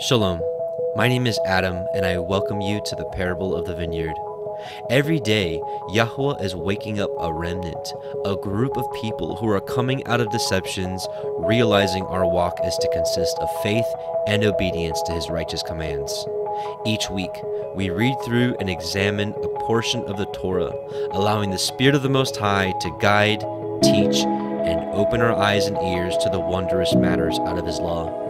Shalom. My name is Adam, and I welcome you to the parable of the vineyard. Every day, Yahweh is waking up a remnant, a group of people who are coming out of deceptions, realizing our walk is to consist of faith and obedience to his righteous commands. Each week, we read through and examine a portion of the Torah, allowing the Spirit of the Most High to guide, teach, open our eyes and ears to the wondrous matters out of his law.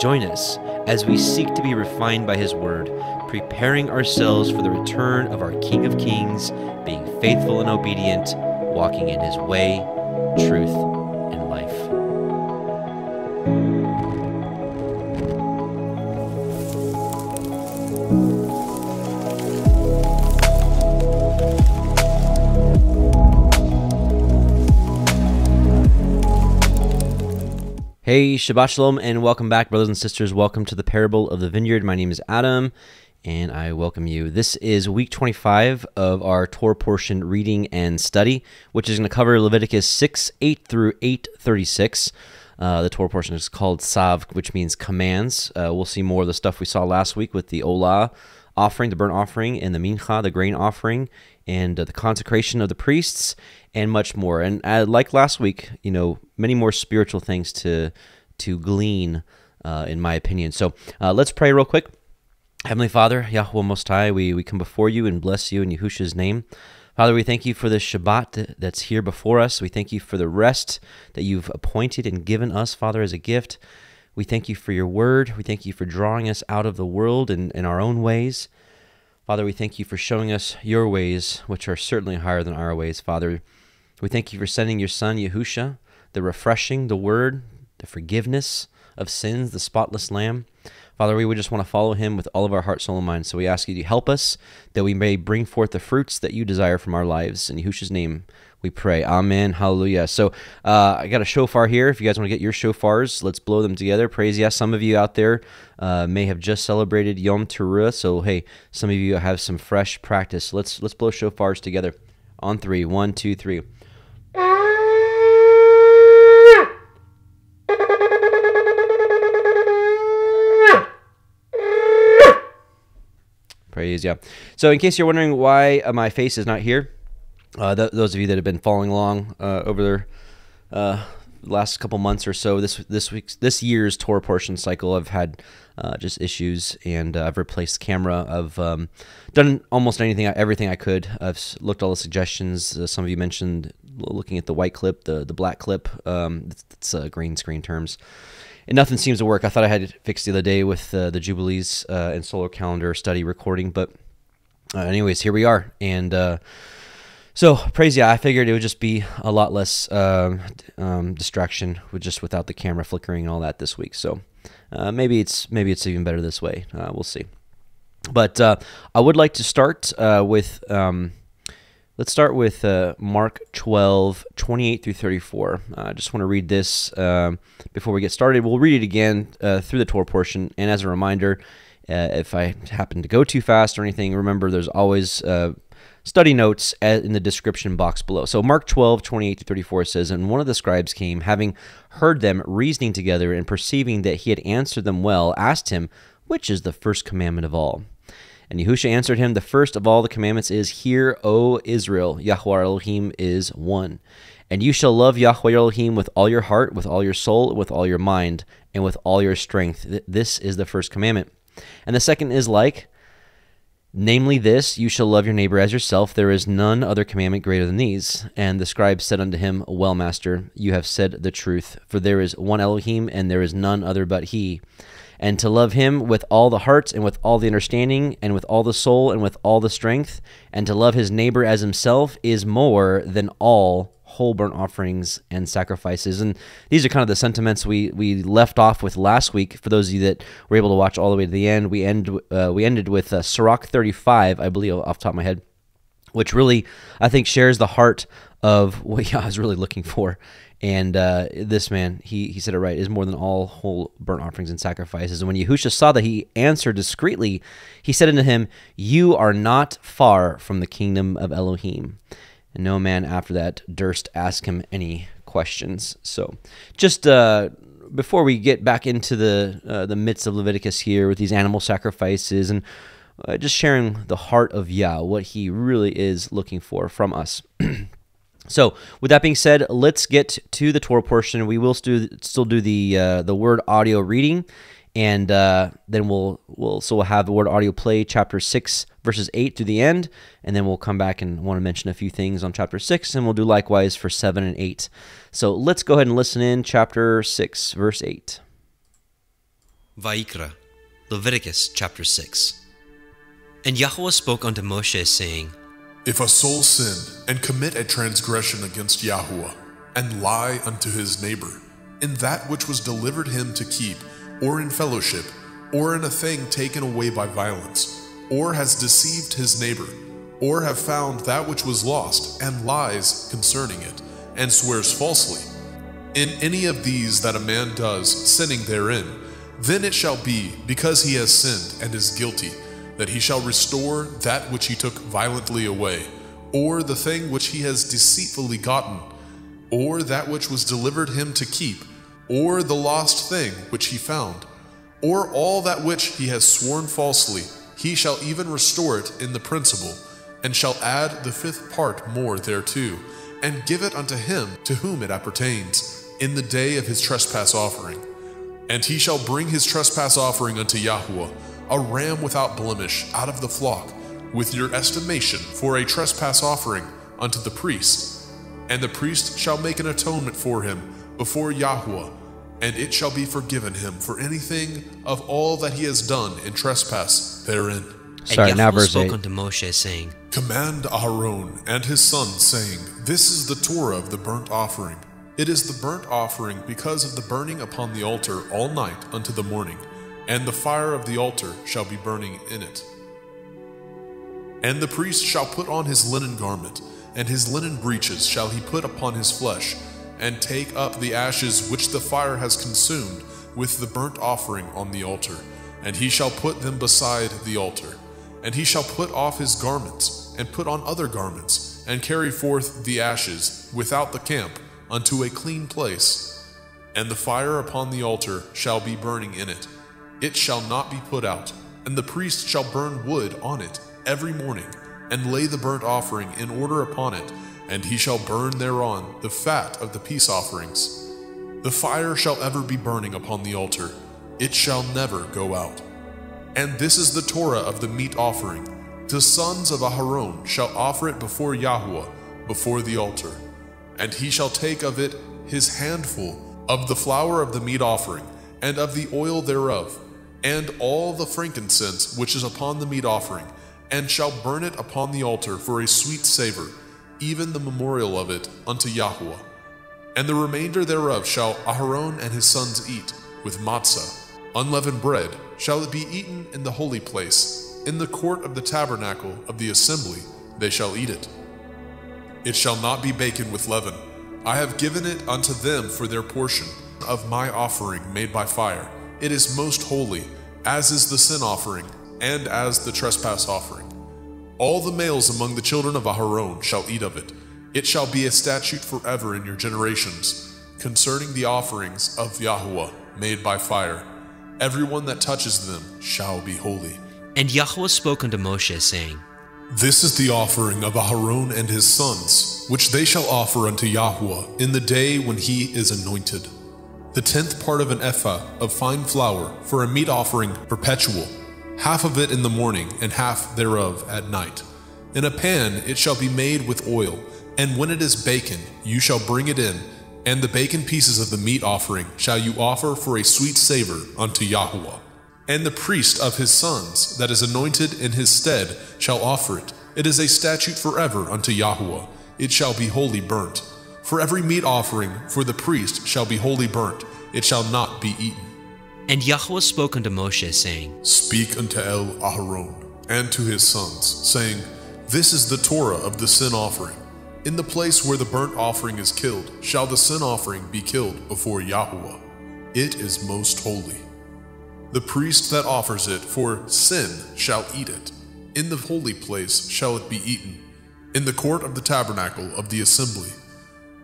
Join us as we seek to be refined by His Word, preparing ourselves for the return of our King of Kings, being faithful and obedient, walking in His way, truth, Hey, Shabbat Shalom, and welcome back, brothers and sisters. Welcome to the Parable of the Vineyard. My name is Adam, and I welcome you. This is week 25 of our Torah portion reading and study, which is going to cover Leviticus 6 8 through 836. Uh, the Torah portion is called Tsav, which means commands. Uh, we'll see more of the stuff we saw last week with the Olah offering, the burnt offering, and the Mincha, the grain offering, and uh, the consecration of the priests and much more. And uh, like last week, you know, many more spiritual things to to glean, uh, in my opinion. So uh, let's pray real quick. Heavenly Father, Yahweh Most High, we, we come before you and bless you in Yahusha's name. Father, we thank you for this Shabbat that's here before us. We thank you for the rest that you've appointed and given us, Father, as a gift. We thank you for your word. We thank you for drawing us out of the world and in our own ways. Father, we thank you for showing us your ways, which are certainly higher than our ways, Father. We thank you for sending your son, Yahusha, the refreshing, the word, the forgiveness of sins, the spotless lamb. Father, we would just want to follow him with all of our heart, soul, and mind. So we ask you to help us that we may bring forth the fruits that you desire from our lives. In Yahusha's name, we pray. Amen. Hallelujah. So uh, I got a shofar here. If you guys want to get your shofars, let's blow them together. Praise yes. Some of you out there uh, may have just celebrated Yom Teruah. So hey, some of you have some fresh practice. Let's let's blow shofars together on three. One, two, three. Praise Yah. So in case you're wondering why uh, my face is not here, uh, th- those of you that have been following along uh, over the uh, last couple months or so, this this week's this year's Torah portion cycle, I've had uh, just issues, and uh, I've replaced camera. I've um, done almost anything, everything I could. I've looked all the suggestions. some of you mentioned looking at the white clip, the the black clip. Um, it's, it's green screen terms and nothing seems to work. I thought I had it fixed the other day with uh, the Jubilees uh, and Solar Calendar study recording, but uh, anyways, here we are. And uh, so, praise Yah, I figured it would just be a lot less um, um, distraction with just without the camera flickering and all that this week. So uh, maybe it's maybe it's even better this way. Uh, we'll see. But I would like to start with. Um, Let's start with uh, Mark 12, 28 through 34. Uh, I just want to read this um, before we get started. We'll read it again uh, through the Torah portion. And as a reminder, uh, if I happen to go too fast or anything, remember there's always uh, study notes in the description box below. So Mark 12, 28 to 34 says, And one of the scribes came, having heard them reasoning together and perceiving that he had answered them well, asked him, Which is the first commandment of all? And Yahusha answered him, The first of all the commandments is, Hear, O Israel, Yahweh Elohim is one. And you shall love Yahweh Elohim with all your heart, with all your soul, with all your mind, and with all your strength. This is the first commandment. And the second is like, namely this, you shall love your neighbor as yourself. There is none other commandment greater than these. And the scribe said unto him, Well, master, you have said the truth, for there is one Elohim, and there is none other but he and to love him with all the heart and with all the understanding and with all the soul and with all the strength, and to love his neighbor as himself is more than all whole burnt offerings and sacrifices. And these are kind of the sentiments we, we left off with last week. For those of you that were able to watch all the way to the end, we end uh, we ended with uh, Sirach 35, I believe, off top of my head, which really I think shares the heart of what Yah is really looking for and uh, this man, he, he said it right, is more than all whole burnt offerings and sacrifices. And when Yahusha saw that he answered discreetly, he said unto him, You are not far from the kingdom of Elohim. And no man after that durst ask him any questions. So, just uh, before we get back into the uh, the midst of Leviticus here with these animal sacrifices and uh, just sharing the heart of Yah, what He really is looking for from us. so, with that being said, let's get to the Torah portion. We will still still do the uh, the word audio reading, and uh, then we'll we'll so we'll have the word audio play chapter six verses eight through the end, and then we'll come back and want to mention a few things on chapter six, and we'll do likewise for seven and eight. So let's go ahead and listen in chapter six, verse eight. Vaikra, Leviticus chapter six. And Yahweh spoke unto Moshe, saying, If a soul sin and commit a transgression against Yahweh, and lie unto his neighbor, in that which was delivered him to keep, or in fellowship, or in a thing taken away by violence, or has deceived his neighbor, or have found that which was lost, and lies concerning it, and swears falsely, in any of these that a man does, sinning therein, then it shall be, because he has sinned and is guilty, that he shall restore that which he took violently away, or the thing which he has deceitfully gotten, or that which was delivered him to keep, or the lost thing which he found, or all that which he has sworn falsely, he shall even restore it in the principal, and shall add the fifth part more thereto, and give it unto him to whom it appertains, in the day of his trespass offering. And he shall bring his trespass offering unto Yahweh, a ram without blemish out of the flock, with your estimation for a trespass offering unto the priest. And the priest shall make an atonement for him before Yahweh, and it shall be forgiven him for anything of all that he has done in trespass therein. Sorry, and now Yahweh verse spoke eight. unto Moshe, saying, Command Aaron and his sons, saying, This is the Torah of the burnt offering. It is the burnt offering because of the burning upon the altar all night unto the morning, and the fire of the altar shall be burning in it. And the priest shall put on his linen garment, and his linen breeches shall he put upon his flesh, and take up the ashes which the fire has consumed with the burnt offering on the altar, and he shall put them beside the altar. And he shall put off his garments, and put on other garments, and carry forth the ashes without the camp unto a clean place. And the fire upon the altar shall be burning in it. It shall not be put out. And the priest shall burn wood on it every morning, and lay the burnt offering in order upon it, and he shall burn thereon the fat of the peace offerings. The fire shall ever be burning upon the altar, it shall never go out. And this is the Torah of the meat offering. The sons of Aharon shall offer it before Yahweh, before the altar. And he shall take of it his handful of the flour of the meat offering, and of the oil thereof, and all the frankincense which is upon the meat offering, and shall burn it upon the altar for a sweet savor, even the memorial of it unto Yahweh. And the remainder thereof shall Aharon and his sons eat, with matzah, unleavened bread, shall it be eaten in the holy place, in the court of the tabernacle of the assembly, they shall eat it. It shall not be baken with leaven. I have given it unto them for their portion of my offering made by fire. It is most holy, as is the sin offering, and as the trespass offering. All the males among the children of Aharon shall eat of it. It shall be a statute forever in your generations, concerning the offerings of Yahweh made by fire. Everyone that touches them shall be holy. And Yahweh spoke unto Moshe, saying, This is the offering of Aharon and his sons, which they shall offer unto Yahweh in the day when he is anointed. The tenth part of an ephah of fine flour for a meat offering perpetual, half of it in the morning and half thereof at night. In a pan it shall be made with oil, and when it is baken, you shall bring it in, and the baken pieces of the meat offering shall you offer for a sweet savor unto Yahweh. And the priest of his sons that is anointed in his stead shall offer it. It is a statute forever unto Yahweh. It shall be wholly burnt. For every meat offering for the priest shall be wholly burnt. It shall not be eaten. And Yahweh spoke unto Moshe, saying, Speak unto El Aharon and to his sons, saying, This is the Torah of the sin offering. In the place where the burnt offering is killed, shall the sin offering be killed before Yahweh. It is most holy. The priest that offers it for sin shall eat it. In the holy place shall it be eaten, in the court of the tabernacle of the assembly.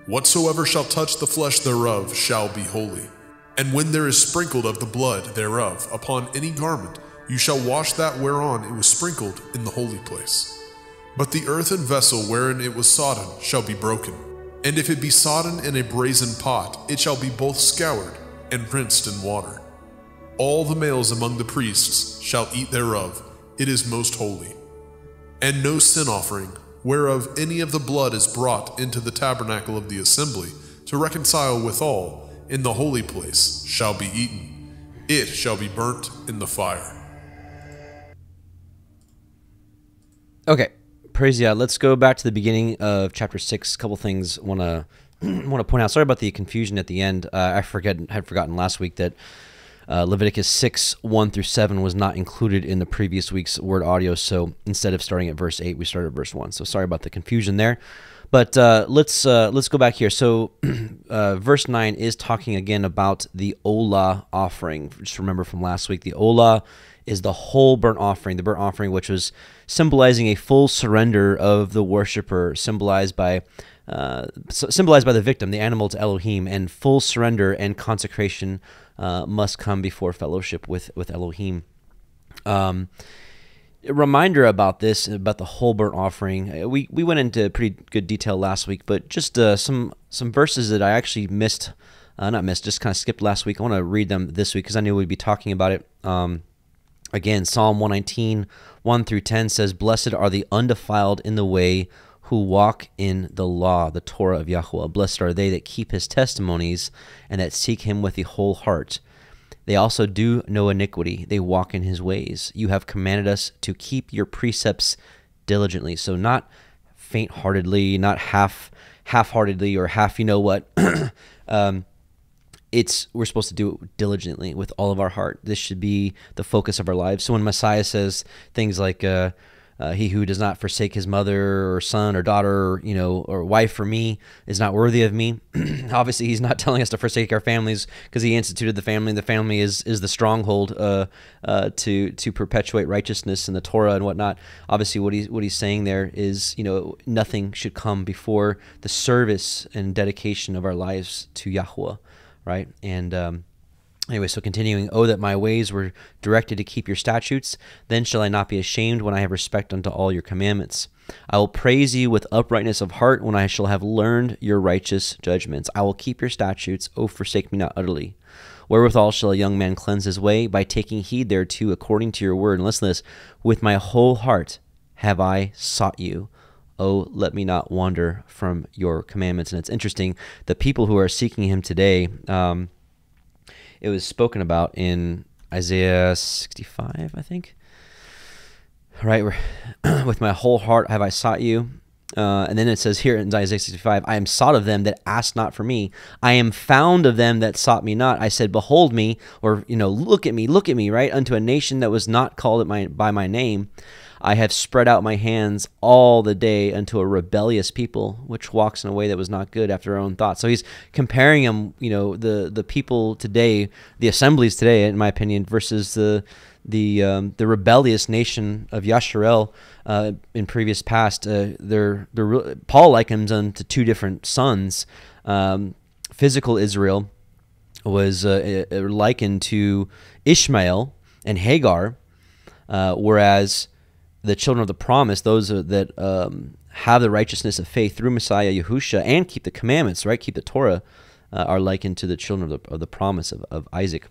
Whatsoever shall touch the flesh thereof shall be holy. And when there is sprinkled of the blood thereof upon any garment, you shall wash that whereon it was sprinkled in the holy place. But the earthen vessel wherein it was sodden shall be broken. And if it be sodden in a brazen pot, it shall be both scoured and rinsed in water. All the males among the priests shall eat thereof, it is most holy. And no sin offering, whereof any of the blood is brought into the tabernacle of the assembly, to reconcile withal, in the holy place, shall be eaten. It shall be burnt in the fire. Okay, praise God. Let's go back to the beginning of chapter six. A couple things want to want to point out. Sorry about the confusion at the end. Uh, I forget had forgotten last week that uh, Leviticus six one through seven was not included in the previous week's word audio. So instead of starting at verse eight, we started at verse one. So sorry about the confusion there. But uh, let's uh, let's go back here. So, uh, verse nine is talking again about the olah offering. Just remember from last week, the olah is the whole burnt offering, the burnt offering which was symbolizing a full surrender of the worshiper, symbolized by uh, symbolized by the victim, the animal to Elohim, and full surrender and consecration uh, must come before fellowship with with Elohim. Um, a reminder about this, about the whole burnt offering. Uh, we we went into pretty good detail last week, but just uh, some some verses that I actually missed, uh, not missed, just kind of skipped last week. I want to read them this week because I knew we'd be talking about it. Um, Again, Psalm 119, 1 through 10 says, Blessed are the undefiled in the way who walk in the law, the Torah of Yahweh. Blessed are they that keep his testimonies and that seek him with the whole heart. They also do no iniquity, they walk in his ways. You have commanded us to keep your precepts diligently. So, not faint heartedly, not half half heartedly, or half, you know what. um, it's we're supposed to do it diligently with all of our heart. This should be the focus of our lives. So when Messiah says things like, uh, uh, "He who does not forsake his mother or son or daughter, or, you know, or wife for me, is not worthy of me." Obviously, he's not telling us to forsake our families because he instituted the family. The family is is the stronghold uh, uh, to to perpetuate righteousness and the Torah and whatnot. Obviously, what he's what he's saying there is, you know, nothing should come before the service and dedication of our lives to Yahweh right? And um, anyway, so continuing, oh, that my ways were directed to keep your statutes, then shall I not be ashamed when I have respect unto all your commandments. I will praise you with uprightness of heart when I shall have learned your righteous judgments. I will keep your statutes, oh, forsake me not utterly. Wherewithal shall a young man cleanse his way? By taking heed thereto according to your word. And listen to this with my whole heart have I sought you. Oh, let me not wander from your commandments. And it's interesting, the people who are seeking him today, um, it was spoken about in Isaiah 65, I think. Right, with my whole heart have I sought you. Uh, and then it says here in Isaiah 65, I am sought of them that asked not for me. I am found of them that sought me not. I said, Behold me, or, you know, look at me, look at me, right? Unto a nation that was not called my, by my name. I have spread out my hands all the day unto a rebellious people, which walks in a way that was not good after our own thoughts. So he's comparing them, you know, the the people today, the assemblies today, in my opinion, versus the the um, the rebellious nation of Yasharel uh, in previous past. Uh, they're, they're Paul likens them to two different sons. Um, physical Israel was uh, likened to Ishmael and Hagar, uh, whereas the children of the promise, those that um, have the righteousness of faith through Messiah Yahusha and keep the commandments, right? Keep the Torah, uh, are likened to the children of the, of the promise of, of Isaac.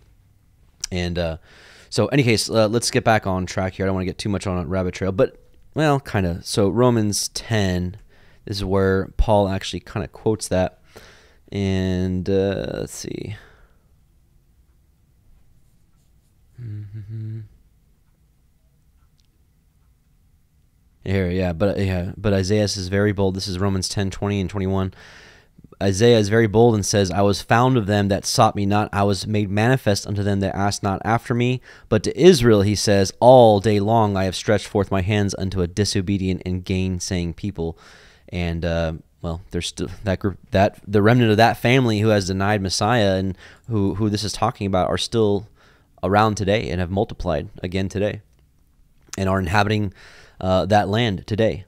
And uh, so, any case, uh, let's get back on track here. I don't want to get too much on a rabbit trail, but well, kind of. So Romans 10, this is where Paul actually kind of quotes that. And uh, let's see. Mm-hmm. Here, yeah, but yeah, but Isaiah is very bold. This is Romans 10, 20 and 21. Isaiah is very bold and says, I was found of them that sought me not. I was made manifest unto them that asked not after me. But to Israel, he says, All day long I have stretched forth my hands unto a disobedient and gainsaying people. And, uh, well, there's still that group, that the remnant of that family who has denied Messiah and who, who this is talking about are still around today and have multiplied again today and are inhabiting uh, that land today.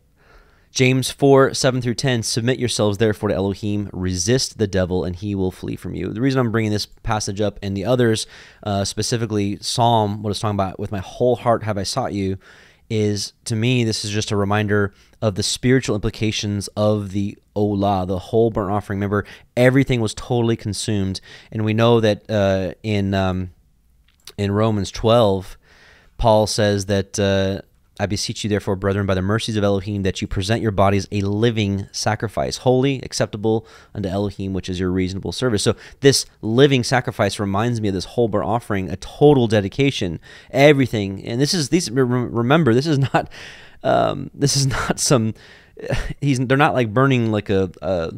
James 4, 7 through 10, submit yourselves therefore to Elohim, resist the devil, and he will flee from you. The reason I'm bringing this passage up and the others, uh, specifically Psalm, what it's talking about, with my whole heart have I sought you, is to me, this is just a reminder of the spiritual implications of the Olah, the whole burnt offering. Remember, everything was totally consumed. And we know that uh, in, um, in Romans 12, Paul says that uh, I beseech you, therefore, brethren, by the mercies of Elohim, that you present your bodies a living sacrifice, holy, acceptable unto Elohim, which is your reasonable service. So, this living sacrifice reminds me of this whole burnt offering, a total dedication, everything. And this is these. Remember, this is not. Um, this is not some. He's. They're not like burning like a. a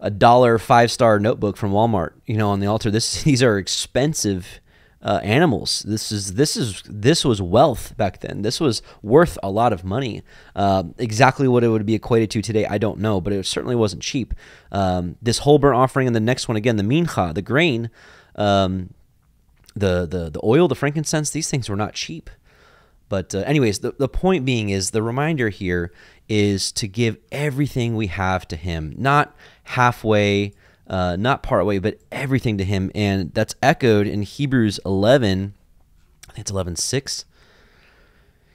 a dollar five star notebook from Walmart, you know, on the altar. This these are expensive uh, animals. This is this is this was wealth back then. This was worth a lot of money. Uh, exactly what it would be equated to today, I don't know, but it certainly wasn't cheap. Um, this whole burnt offering and the next one again, the mincha, the grain, um, the the the oil, the frankincense. These things were not cheap. But uh, anyways, the, the point being is the reminder here is to give everything we have to Him, not halfway uh, not part way, but everything to him. And that's echoed in Hebrews 11, I think it's 11 6.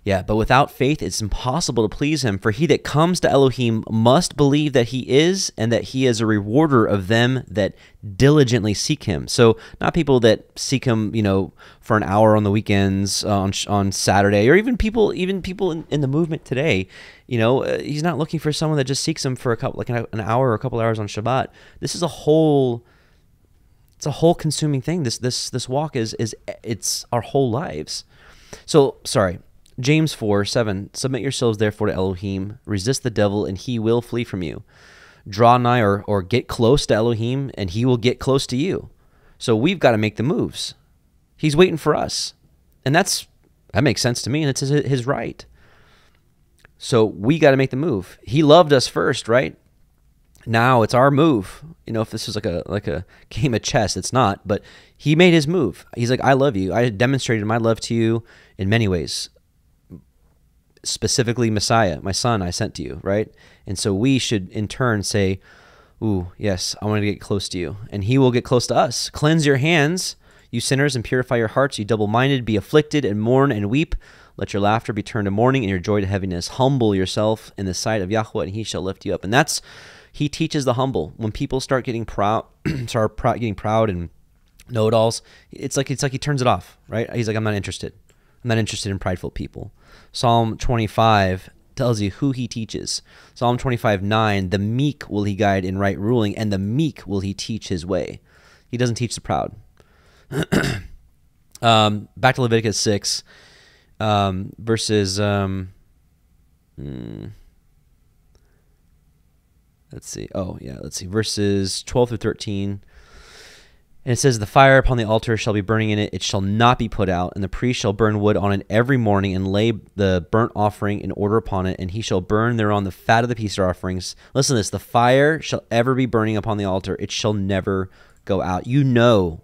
Yeah, but without faith, it's impossible to please him. For he that comes to Elohim must believe that he is, and that he is a rewarder of them that diligently seek him. So, not people that seek him, you know, for an hour on the weekends, uh, on on Saturday, or even people, even people in, in the movement today. You know, uh, he's not looking for someone that just seeks him for a couple, like an, an hour or a couple hours on Shabbat. This is a whole it's a whole consuming thing this this this walk is is it's our whole lives so sorry James 4 7 Submit yourselves therefore to Elohim, resist the devil, and he will flee from you. Draw nigh or, or get close to Elohim, and he will get close to you. So we've got to make the moves. He's waiting for us. And that's that makes sense to me, and it's his, right. So we got to make the move. He loved us first, right? Now it's our move. You know, if this was like a like a game of chess, it's not. But he made his move. He's like, I love you. I demonstrated my love to you in many ways specifically Messiah, my son, I sent to you, right? And so we should in turn say, Ooh, yes, I want to get close to you. And he will get close to us. Cleanse your hands, you sinners, and purify your hearts, you double minded. Be afflicted and mourn and weep. Let your laughter be turned to mourning and your joy to heaviness. Humble yourself in the sight of Yahweh, and he shall lift you up. And that's, he teaches the humble. When people start getting proud, start getting proud and know it alls, it's like, it's like he turns it off, right? He's like, I'm not interested. I'm not interested in prideful people. Psalm 25 tells you who he teaches. Psalm 25 9, the meek will he guide in right ruling, and the meek will he teach his way. He doesn't teach the proud. um, back to Leviticus 6, um, verses. Um, hmm, let's see. Oh, yeah, let's see. Verses 12 through 13. And it says, The fire upon the altar shall be burning in it, it shall not be put out, and the priest shall burn wood on it every morning, and lay the burnt offering in order upon it, and he shall burn thereon the fat of the peace offerings. Listen to this the fire shall ever be burning upon the altar, it shall never go out. You know,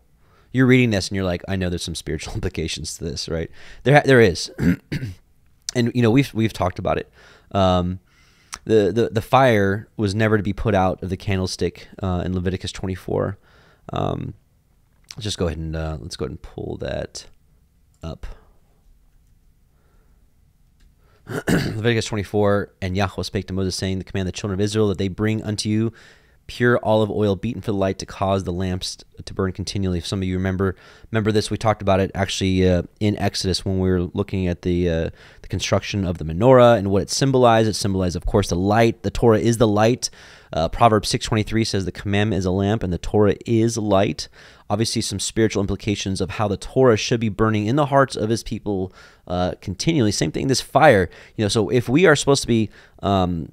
you're reading this, and you're like, I know there's some spiritual implications to this, right? There, there is. and, you know, we've, we've talked about it. Um, the, the, the fire was never to be put out of the candlestick uh, in Leviticus 24. Um, just go ahead and uh, let's go ahead and pull that up. Leviticus 24, and Yahweh spake to Moses, saying, The command the children of Israel that they bring unto you pure olive oil beaten for the light to cause the lamps to burn continually. If some of you remember remember this, we talked about it actually uh, in Exodus when we were looking at the uh, the construction of the menorah and what it symbolized. It symbolized, of course, the light. The Torah is the light. Uh, Proverbs 6:23 says the commandment is a lamp and the Torah is light. Obviously, some spiritual implications of how the Torah should be burning in the hearts of His people uh, continually. Same thing. This fire, you know. So if we are supposed to be um,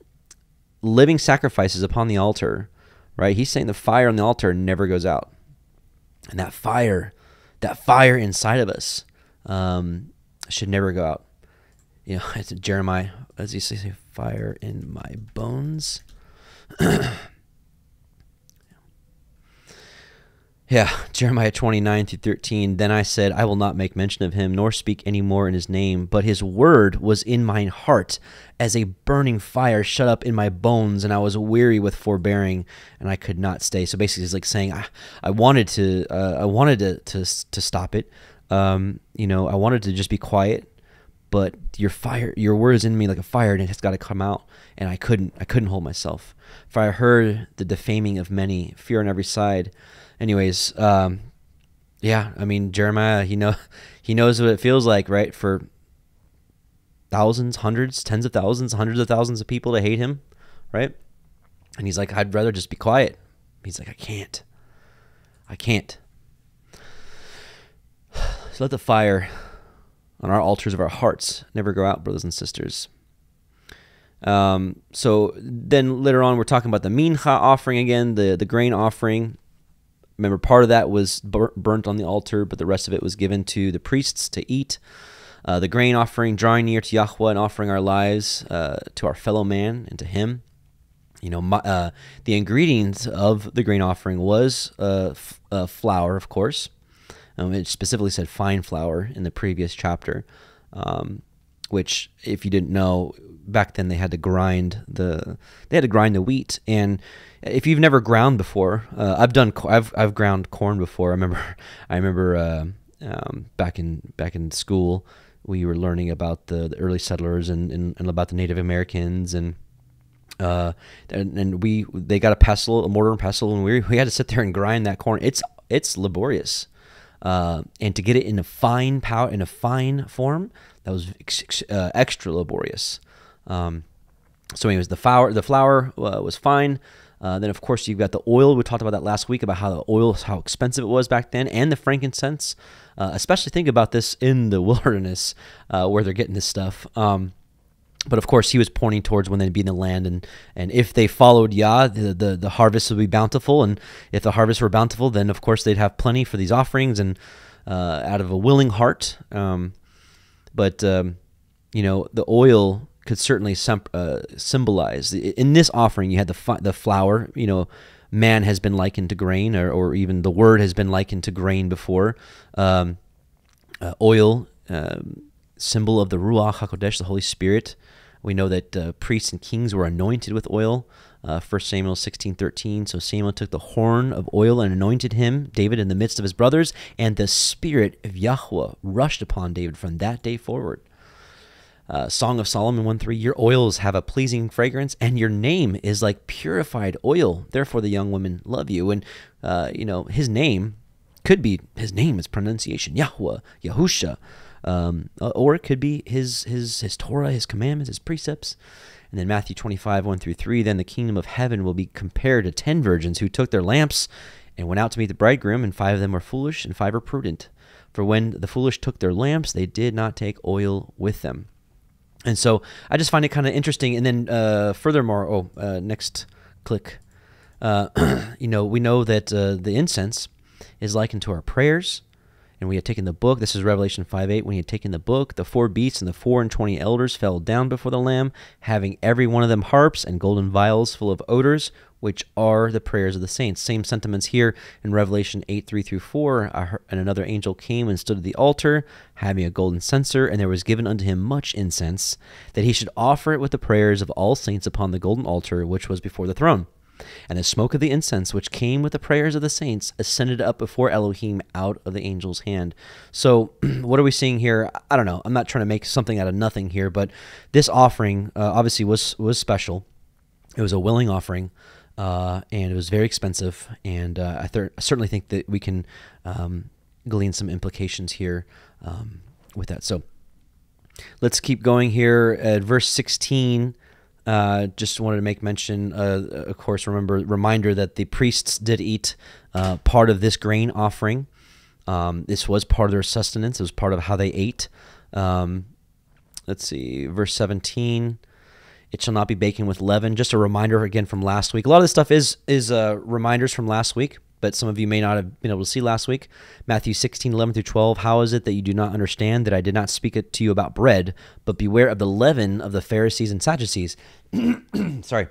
living sacrifices upon the altar, right? He's saying the fire on the altar never goes out, and that fire, that fire inside of us, um, should never go out. You know, it's Jeremiah. As he say, fire in my bones. Yeah, Jeremiah 29 through 13. Then I said, I will not make mention of him, nor speak any more in his name. But his word was in mine heart, as a burning fire shut up in my bones, and I was weary with forbearing, and I could not stay. So basically, he's like saying, I, I wanted to, uh, I wanted to, to, to stop it. Um, you know, I wanted to just be quiet, but your fire, your word is in me like a fire, and it's got to come out. And I couldn't, I couldn't hold myself. For I heard the defaming of many, fear on every side anyways, um, yeah, I mean Jeremiah, he know he knows what it feels like, right? For thousands, hundreds, tens of thousands, hundreds of thousands of people to hate him, right? And he's like, I'd rather just be quiet. He's like, I can't. I can't. So let the fire on our altars of our hearts never go out, brothers and sisters. Um, so then later on, we're talking about the mincha offering again, the, the grain offering. Remember, part of that was burnt on the altar, but the rest of it was given to the priests to eat. Uh, the grain offering, drawing near to Yahweh and offering our lives uh, to our fellow man and to Him. You know, my, uh, the ingredients of the grain offering was uh, uh, flour, of course. Um, it specifically said fine flour in the previous chapter, um, which, if you didn't know, back then they had to grind the they had to grind the wheat and if you've never ground before, uh, I've done I've I've ground corn before. I remember I remember uh, um, back in back in school we were learning about the, the early settlers and, and, and, about the Native Americans and. Uh, and, and we they got a pestle, a mortar and pestle, and we we had to sit there and grind that corn. It's it's laborious, uh, and to get it in a fine power in a fine form, that was ex- uh, extra laborious. Um, so, anyways, the flour the flour uh, was fine. Uh, then, of course, you've got the oil. We talked about that last week about how the oil, how expensive it was back then, and the frankincense. Uh, especially think about this in the wilderness uh, where they're getting this stuff. Um, but of course, he was pointing towards when they'd be in the land, and, and if they followed Yah, the, the, the harvest would be bountiful. And if the harvest were bountiful, then of course they'd have plenty for these offerings and uh, out of a willing heart. Um, but, um, you know, the oil could certainly uh, symbolize. In this offering, you had the the flour. You know, man has been likened to grain, or, or even the word has been likened to grain before. Um, uh, oil, uh, symbol of the Ruach Hakodesh, the Holy Spirit. We know that uh, priests and kings were anointed with oil. Uh, 1 Samuel 16:13. So Samuel took the horn of oil and anointed him, David, in the midst of his brothers, and the Spirit of Yahweh rushed upon David from that day forward. Uh, Song of Solomon 1 3, your oils have a pleasing fragrance, and your name is like purified oil. Therefore, the young women love you. And, uh, you know, his name could be, his name is pronunciation, Yahweh, Yahusha. Um, uh, or it could be his, his, his Torah, his commandments, his precepts. And then Matthew 25, 1 through 3, then the kingdom of heaven will be compared to ten virgins who took their lamps and went out to meet the bridegroom, and five of them were foolish and five were prudent. For when the foolish took their lamps, they did not take oil with them. And so I just find it kind of interesting. And then uh, furthermore, oh, uh, next click. Uh, you know, we know that uh, the incense is likened to our prayers. And we had taken the book. This is Revelation 5 8. When he had taken the book, the four beasts and the four and twenty elders fell down before the Lamb, having every one of them harps and golden vials full of odors, which are the prayers of the saints. Same sentiments here in Revelation 8 3 through 4. And another angel came and stood at the altar, having a golden censer, and there was given unto him much incense, that he should offer it with the prayers of all saints upon the golden altar which was before the throne. And the smoke of the incense, which came with the prayers of the saints, ascended up before Elohim out of the angel's hand. So, what are we seeing here? I don't know. I'm not trying to make something out of nothing here, but this offering uh, obviously was was special. It was a willing offering uh, and it was very expensive. And uh, I, I, certainly think that we can um, glean some implications here um, with that. So let's keep going here at verse 16. Uh, just wanted to make mention, uh, of course, remember reminder that the priests did eat uh, part of this grain offering. Um, this was part of their sustenance. It was part of how they ate. Um, let's see, verse 17. It shall not be baking with leaven. Just a reminder again from last week. A lot of this stuff is is uh, reminders from last week, but some of you may not have been able to see last week. Matthew 16, 11 through 12. How is it that you do not understand that I did not speak it to you about bread, but beware of the leaven of the Pharisees and Sadducees? Sorry.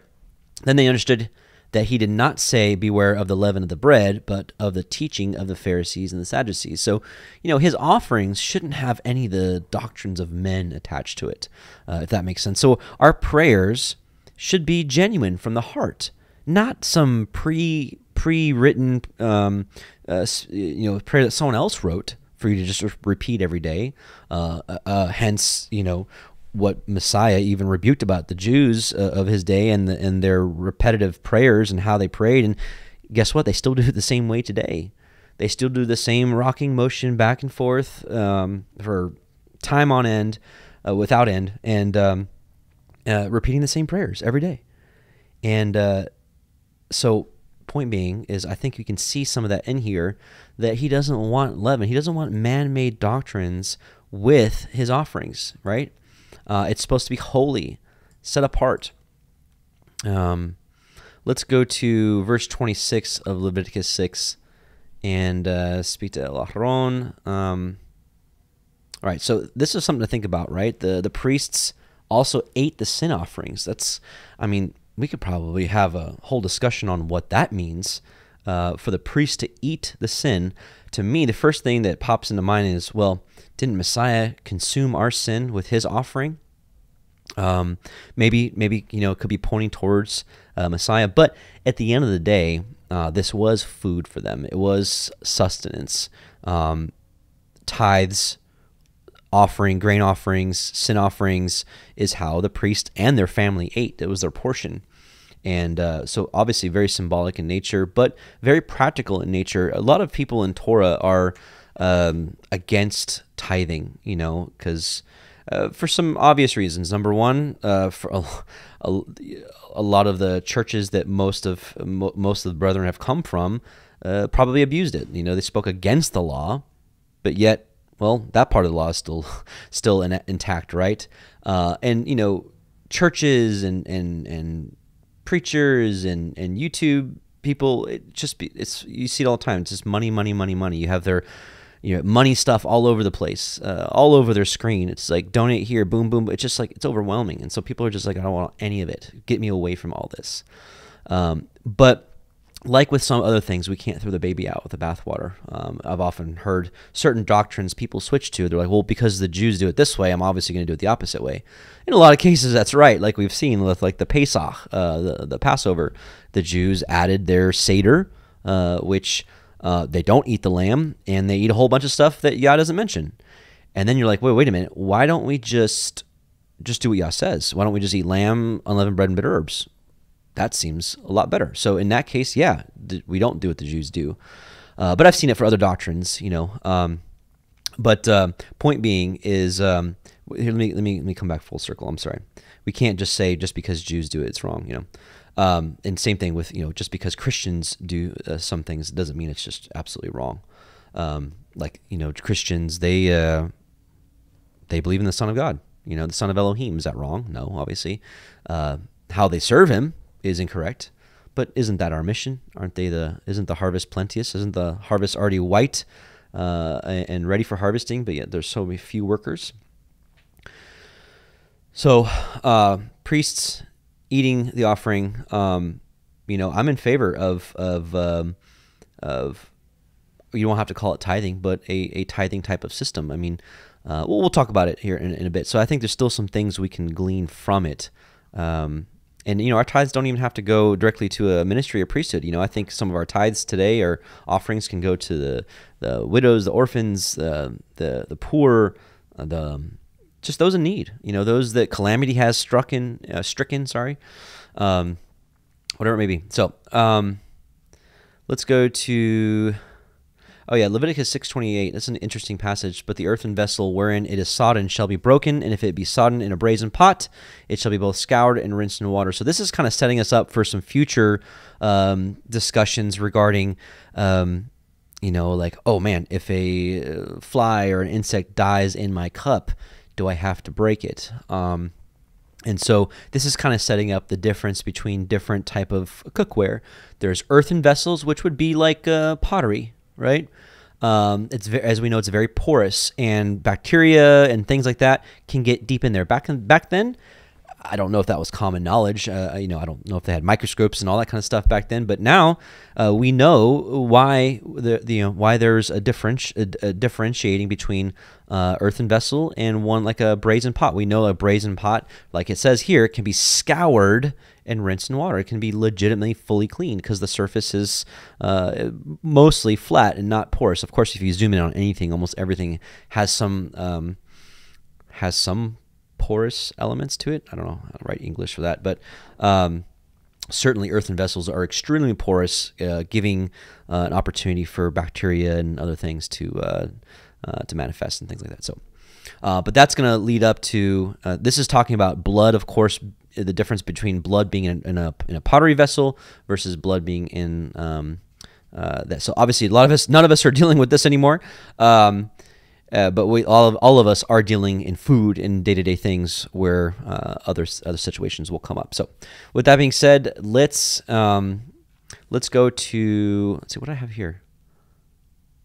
Then they understood that he did not say, Beware of the leaven of the bread, but of the teaching of the Pharisees and the Sadducees. So, you know, his offerings shouldn't have any of the doctrines of men attached to it, uh, if that makes sense. So, our prayers should be genuine from the heart, not some pre pre written, um, uh, you know, prayer that someone else wrote for you to just repeat every day. Uh, uh, uh, hence, you know, what Messiah even rebuked about the Jews uh, of his day and the, and their repetitive prayers and how they prayed. And guess what? They still do it the same way today. They still do the same rocking motion back and forth um, for time on end, uh, without end, and um, repeating the same prayers every day. And so, point being is, I think you can see some of that in here that he doesn't want leaven. He doesn't want man-made doctrines with his offerings, right? Uh, it's supposed to be holy, set apart. Um, let's go to verse 26 of Leviticus 6 and uh, speak to El Um, all right, so this is something to think about, right? The the priests also ate the sin offerings. That's, I mean, we could probably have a whole discussion on what that means uh, for the priest to eat the sin. To me, the first thing that pops into mind is, well, didn't Messiah consume our sin with his offering? Um, maybe, maybe you know, it could be pointing towards uh, Messiah. But at the end of the day, uh, this was food for them. It was sustenance. Um, tithes, offering, grain offerings, sin offerings is how the priest and their family ate. It was their portion. And uh, so, obviously, very symbolic in nature, but very practical in nature. A lot of people in Torah are um, against tithing, you know, because uh, for some obvious reasons. Number one, uh, for a, a, a, lot of the churches that most of mo- most of the brethren have come from uh, probably abused it. You know, they spoke against the law, but yet, well, that part of the law is still still in, intact, right? Uh, and you know, churches and and and preachers and and YouTube people, it just be, it's you see it all the time. It's just money, money, money, money. You have their you know money stuff all over the place uh, all over their screen it's like donate here boom boom it's just like it's overwhelming and so people are just like i don't want any of it get me away from all this um, but like with some other things, we can't throw the baby out with the bathwater. Um, I've often heard certain doctrines people switch to. They're like, well, because the Jews do it this way, I'm obviously going to do it the opposite way. In a lot of cases, that's right. Like we've seen with like the Pesach, uh, the, the Passover, the Jews added their Seder, uh, which uh, they don't eat the lamb, and they eat a whole bunch of stuff that Yah doesn't mention. And then you're like, wait, wait a minute. Why don't we just just do what Yah says? Why don't we just eat lamb, unleavened bread, and bitter herbs? That seems a lot better. So in that case, yeah, we don't do what the Jews do. Uh, but I've seen it for other doctrines, you know. Um, but uh, point being is, um, here, let me let me let me come back full circle. I'm sorry. We can't just say just because Jews do it, it's wrong. You know. Um, and same thing with you know just because Christians do uh, some things doesn't mean it's just absolutely wrong. Um, like you know Christians they uh, they believe in the Son of God. You know the Son of Elohim is that wrong? No, obviously. Uh, how they serve Him is incorrect. But isn't that our mission? Aren't they the? Isn't the harvest plenteous? Isn't the harvest already white uh, and ready for harvesting? But yet there's so many few workers. So uh, priests eating the offering, um, you know, I'm in favor of of um, of you don't have to call it tithing, but a, a tithing type of system. I mean, uh, we'll, we'll talk about it here in, in, a bit. So I think there's still some things we can glean from it. Um, and you know, our tithes don't even have to go directly to a ministry or priesthood. You know, I think some of our tithes today or offerings can go to the the widows, the orphans, uh, the the poor, uh, the just those in need. You know, those that calamity has struck in, uh, stricken. Sorry, um, whatever it may be. So um, let's go to. Oh yeah, Leviticus six twenty eight. That's an interesting passage. But the earthen vessel wherein it is sodden shall be broken, and if it be sodden in a brazen pot, it shall be both scoured and rinsed in water. So this is kind of setting us up for some future um, discussions regarding. Um, you know, like, oh man, if a uh, fly or an insect dies in my cup, do I have to break it? Um, and so this is kind of setting up the difference between different type of cookware. There's earthen vessels, which would be like uh, pottery, right? Um, it's as we know, it's very porous, and bacteria and things like that can get deep in there. Back in, back then, I don't know if that was common knowledge. Uh, you know, I don't know if they had microscopes and all that kind of stuff back then. But now uh, we know why the, the you know, why there's a difference a, a differentiating between uh, earthen vessel and one like a brazen pot. We know a brazen pot, like it says here, can be scoured and rinse in water. It can be legitimately fully cleaned because the surface is uh, mostly flat and not porous. Of course, if you zoom in on anything, almost everything has some um, has some porous elements to it. I don't know how to write English for that, but um, certainly earthen vessels are extremely porous, uh, giving uh, an opportunity for bacteria and other things to uh, uh to manifest and things like that. So, uh, but that's going to lead up to uh, this is talking about blood, of course. The difference between blood being in, in a in a pottery vessel versus blood being in um, that. So obviously, a lot of us, none of us are dealing with this anymore. Um, uh, but we all of all of us are dealing in food and day to day things where uh, other other situations will come up. So, with that being said, let's um, let's go to let's see what I have here.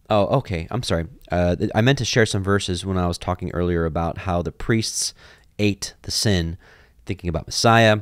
Oh, okay. I'm sorry. Uh, I meant to share some verses when I was talking earlier about how the priests ate the sin, thinking about Messiah.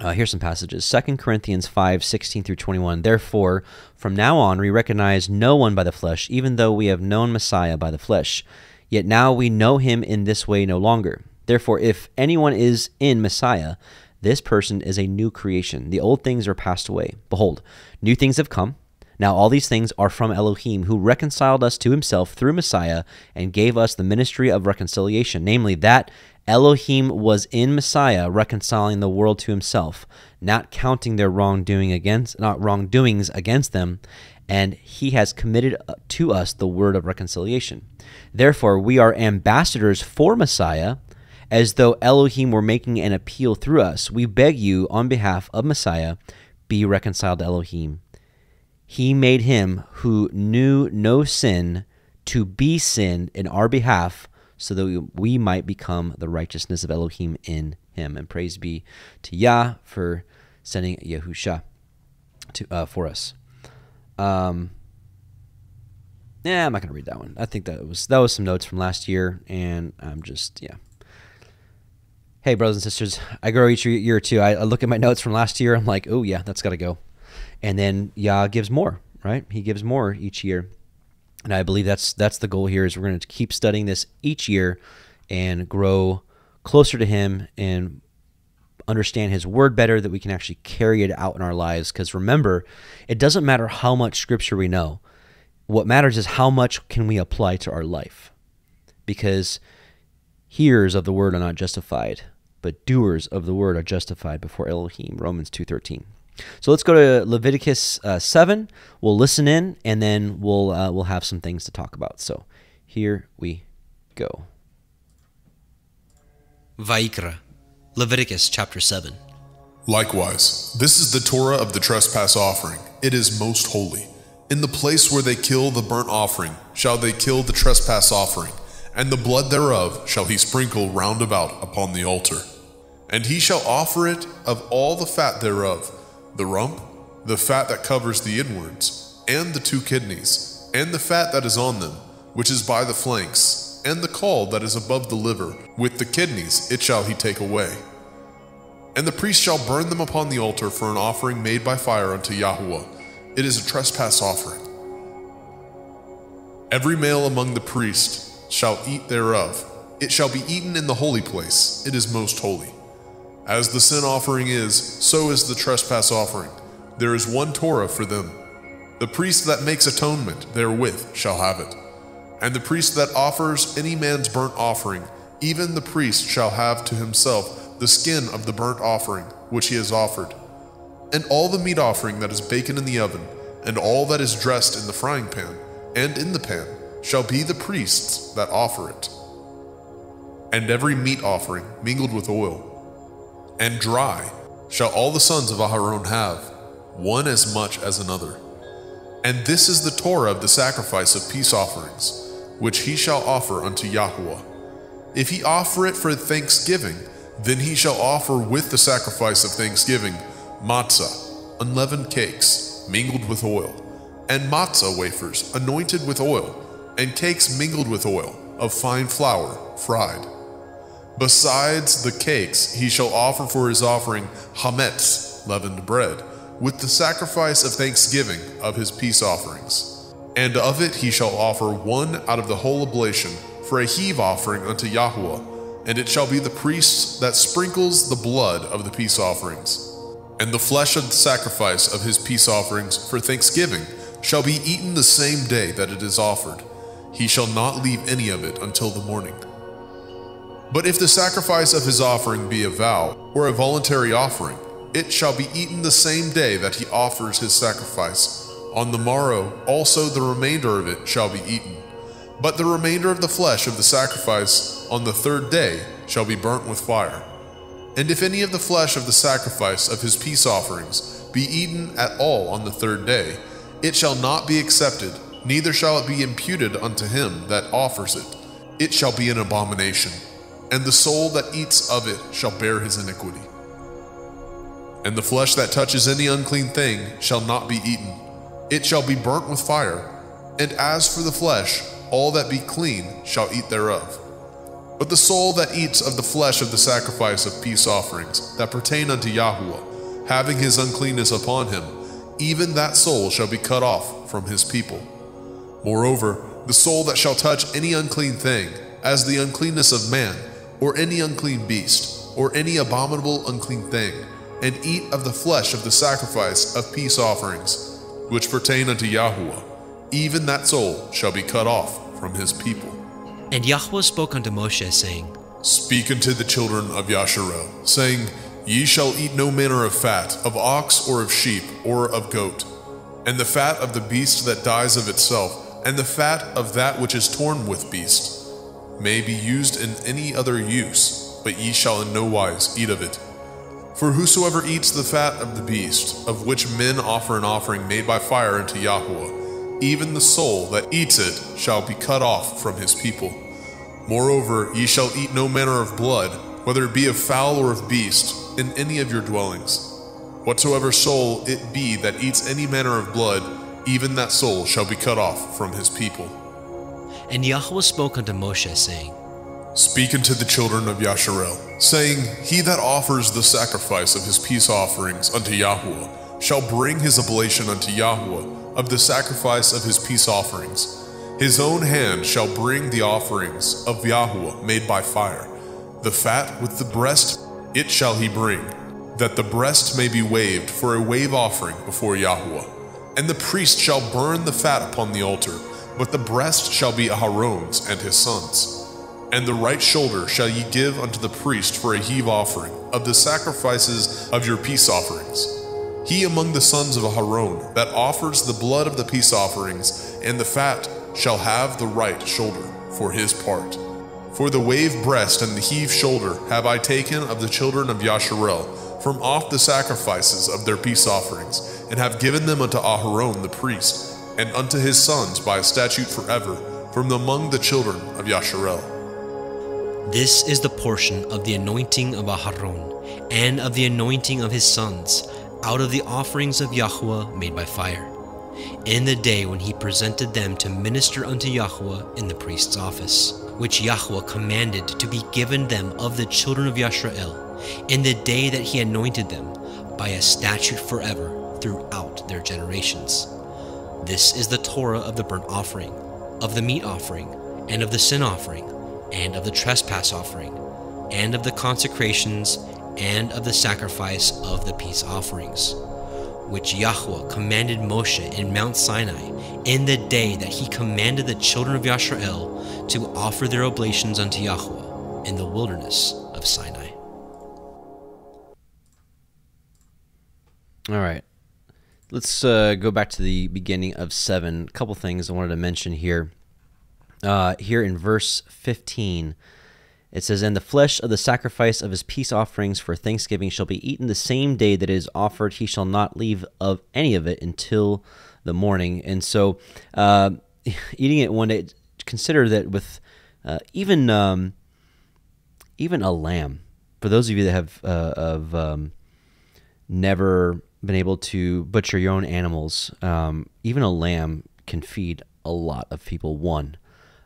Uh, here's some passages 2 Corinthians 5 16 through 21. Therefore, from now on, we recognize no one by the flesh, even though we have known Messiah by the flesh. Yet now we know him in this way no longer. Therefore, if anyone is in Messiah, this person is a new creation. The old things are passed away. Behold, new things have come. Now, all these things are from Elohim, who reconciled us to himself through Messiah and gave us the ministry of reconciliation, namely that Elohim was in Messiah reconciling the world to himself, not counting their wrongdoing against not wrongdoings against them, and he has committed to us the word of reconciliation. Therefore, we are ambassadors for Messiah, as though Elohim were making an appeal through us. We beg you on behalf of Messiah, be reconciled to Elohim. He made him who knew no sin to be sin in our behalf so that we might become the righteousness of Elohim in him. And praise be to Yah for sending Yahusha to uh, for us. Um, yeah, I'm not gonna read that one. I think that was that was some notes from last year, and I'm just yeah. Hey, brothers and sisters, I grow each year two. I, I look at my notes from last year. I'm like, oh yeah, that's got to go. And then Yah gives more, right? He gives more each year and I believe that's that's the goal here is we're going to keep studying this each year and grow closer to him and understand his word better that we can actually carry it out in our lives. Because remember it doesn't matter how much scripture we know. What matters is how much can we apply to our life. Because hearers of the word are not justified but doers of the word are justified before Elohim. Romans 2:13 so let's go to Leviticus uh, 7. We'll listen in and then we'll, uh, we'll have some things to talk about. So here we go. Vayikra, Leviticus chapter 7. Likewise, this is the Torah of the trespass offering. It is most holy. In the place where they kill the burnt offering, shall they kill the trespass offering, and the blood thereof shall he sprinkle round about upon the altar. And he shall offer it of all the fat thereof the rump, the fat that covers the inwards, and the two kidneys, and the fat that is on them, which is by the flanks, and the caul that is above the liver, with the kidneys it shall he take away. And the priest shall burn them upon the altar for an offering made by fire unto Yahweh. It is a trespass offering. Every male among the priests shall eat thereof. It shall be eaten in the holy place. It is most holy. As the sin offering is, so is the trespass offering. There is one Torah for them. The priest that makes atonement therewith shall have it. And the priest that offers any man's burnt offering, even the priest shall have to himself the skin of the burnt offering which he has offered. And all the meat offering that is baken in the oven, and all that is dressed in the frying pan, and in the pan, shall be the priest's that offer it. And every meat offering mingled with oil, and dry shall all the sons of Aharon have, one as much as another. And this is the Torah of the sacrifice of peace offerings, which he shall offer unto Yahweh. If he offer it for thanksgiving, then he shall offer with the sacrifice of thanksgiving matzah, unleavened cakes, mingled with oil, and matzah wafers, anointed with oil, and cakes mingled with oil, of fine flour, fried. Besides the cakes, he shall offer for his offering hametz, leavened bread, with the sacrifice of thanksgiving of his peace offerings. And of it he shall offer one out of the whole oblation for a heave offering unto Yahweh, and it shall be the priest that sprinkles the blood of the peace offerings. And the flesh of the sacrifice of his peace offerings for thanksgiving shall be eaten the same day that it is offered. He shall not leave any of it until the morning. But if the sacrifice of his offering be a vow, or a voluntary offering, it shall be eaten the same day that he offers his sacrifice. On the morrow also the remainder of it shall be eaten. But the remainder of the flesh of the sacrifice on the third day shall be burnt with fire. And if any of the flesh of the sacrifice of his peace offerings be eaten at all on the third day, it shall not be accepted, neither shall it be imputed unto him that offers it. It shall be an abomination, and the soul that eats of it shall bear his iniquity. And the flesh that touches any unclean thing shall not be eaten, it shall be burnt with fire. And as for the flesh, all that be clean shall eat thereof. But the soul that eats of the flesh of the sacrifice of peace offerings that pertain unto Yahweh, having his uncleanness upon him, even that soul shall be cut off from his people. Moreover, the soul that shall touch any unclean thing, as the uncleanness of man, or any unclean beast, or any abominable unclean thing, and eat of the flesh of the sacrifice of peace offerings, which pertain unto Yahweh, even that soul shall be cut off from his people. And Yahweh spoke unto Moshe, saying, Speak unto the children of Yasharel, saying, Ye shall eat no manner of fat, of ox or of sheep or of goat, and the fat of the beast that dies of itself, and the fat of that which is torn with beast, may be used in any other use, but ye shall in no wise eat of it. For whosoever eats the fat of the beast, of which men offer an offering made by fire unto Yahweh, even the soul that eats it shall be cut off from his people. Moreover, ye shall eat no manner of blood, whether it be of fowl or of beast, in any of your dwellings. Whatsoever soul it be that eats any manner of blood, even that soul shall be cut off from his people. And Yahweh spoke unto Moshe, saying, Speak unto the children of Yasharel, saying, He that offers the sacrifice of his peace offerings unto Yahweh shall bring his oblation unto Yahweh of the sacrifice of his peace offerings. His own hand shall bring the offerings of Yahweh made by fire. The fat with the breast it shall he bring, that the breast may be waved for a wave offering before Yahweh. And the priest shall burn the fat upon the altar, but the breast shall be Aharon's and his sons'. And the right shoulder shall ye give unto the priest for a heave offering of the sacrifices of your peace offerings. He among the sons of Aharon that offers the blood of the peace offerings and the fat shall have the right shoulder for his part. For the wave breast and the heave shoulder have I taken of the children of Yasharel from off the sacrifices of their peace offerings, and have given them unto Aharon the priest, and unto his sons by a statute forever, from among the children of Yasharel. This is the portion of the anointing of Aharon, and of the anointing of his sons, out of the offerings of Yahweh made by fire, in the day when he presented them to minister unto Yahweh in the priest's office, which Yahweh commanded to be given them of the children of Yasrael, in the day that he anointed them, by a statute forever throughout their generations. This is the Torah of the burnt offering, of the meat offering, and of the sin offering and of the trespass offering, and of the consecrations, and of the sacrifice of the peace offerings, which Yahweh commanded Moshe in Mount Sinai in the day that he commanded the children of Yasrael to offer their oblations unto Yahweh in the wilderness of Sinai. All right. Let's uh, go back to the beginning of 7. A couple things I wanted to mention here uh, here in verse 15. It says, And the flesh of the sacrifice of his peace offerings for thanksgiving shall be eaten the same day that it is offered. He shall not leave of any of it until the morning. And so, uh, eating it one day, consider that with uh, even um, even a lamb. For those of you that have uh, of um, never been able to butcher your own animals, um, even a lamb can feed a lot of people. One,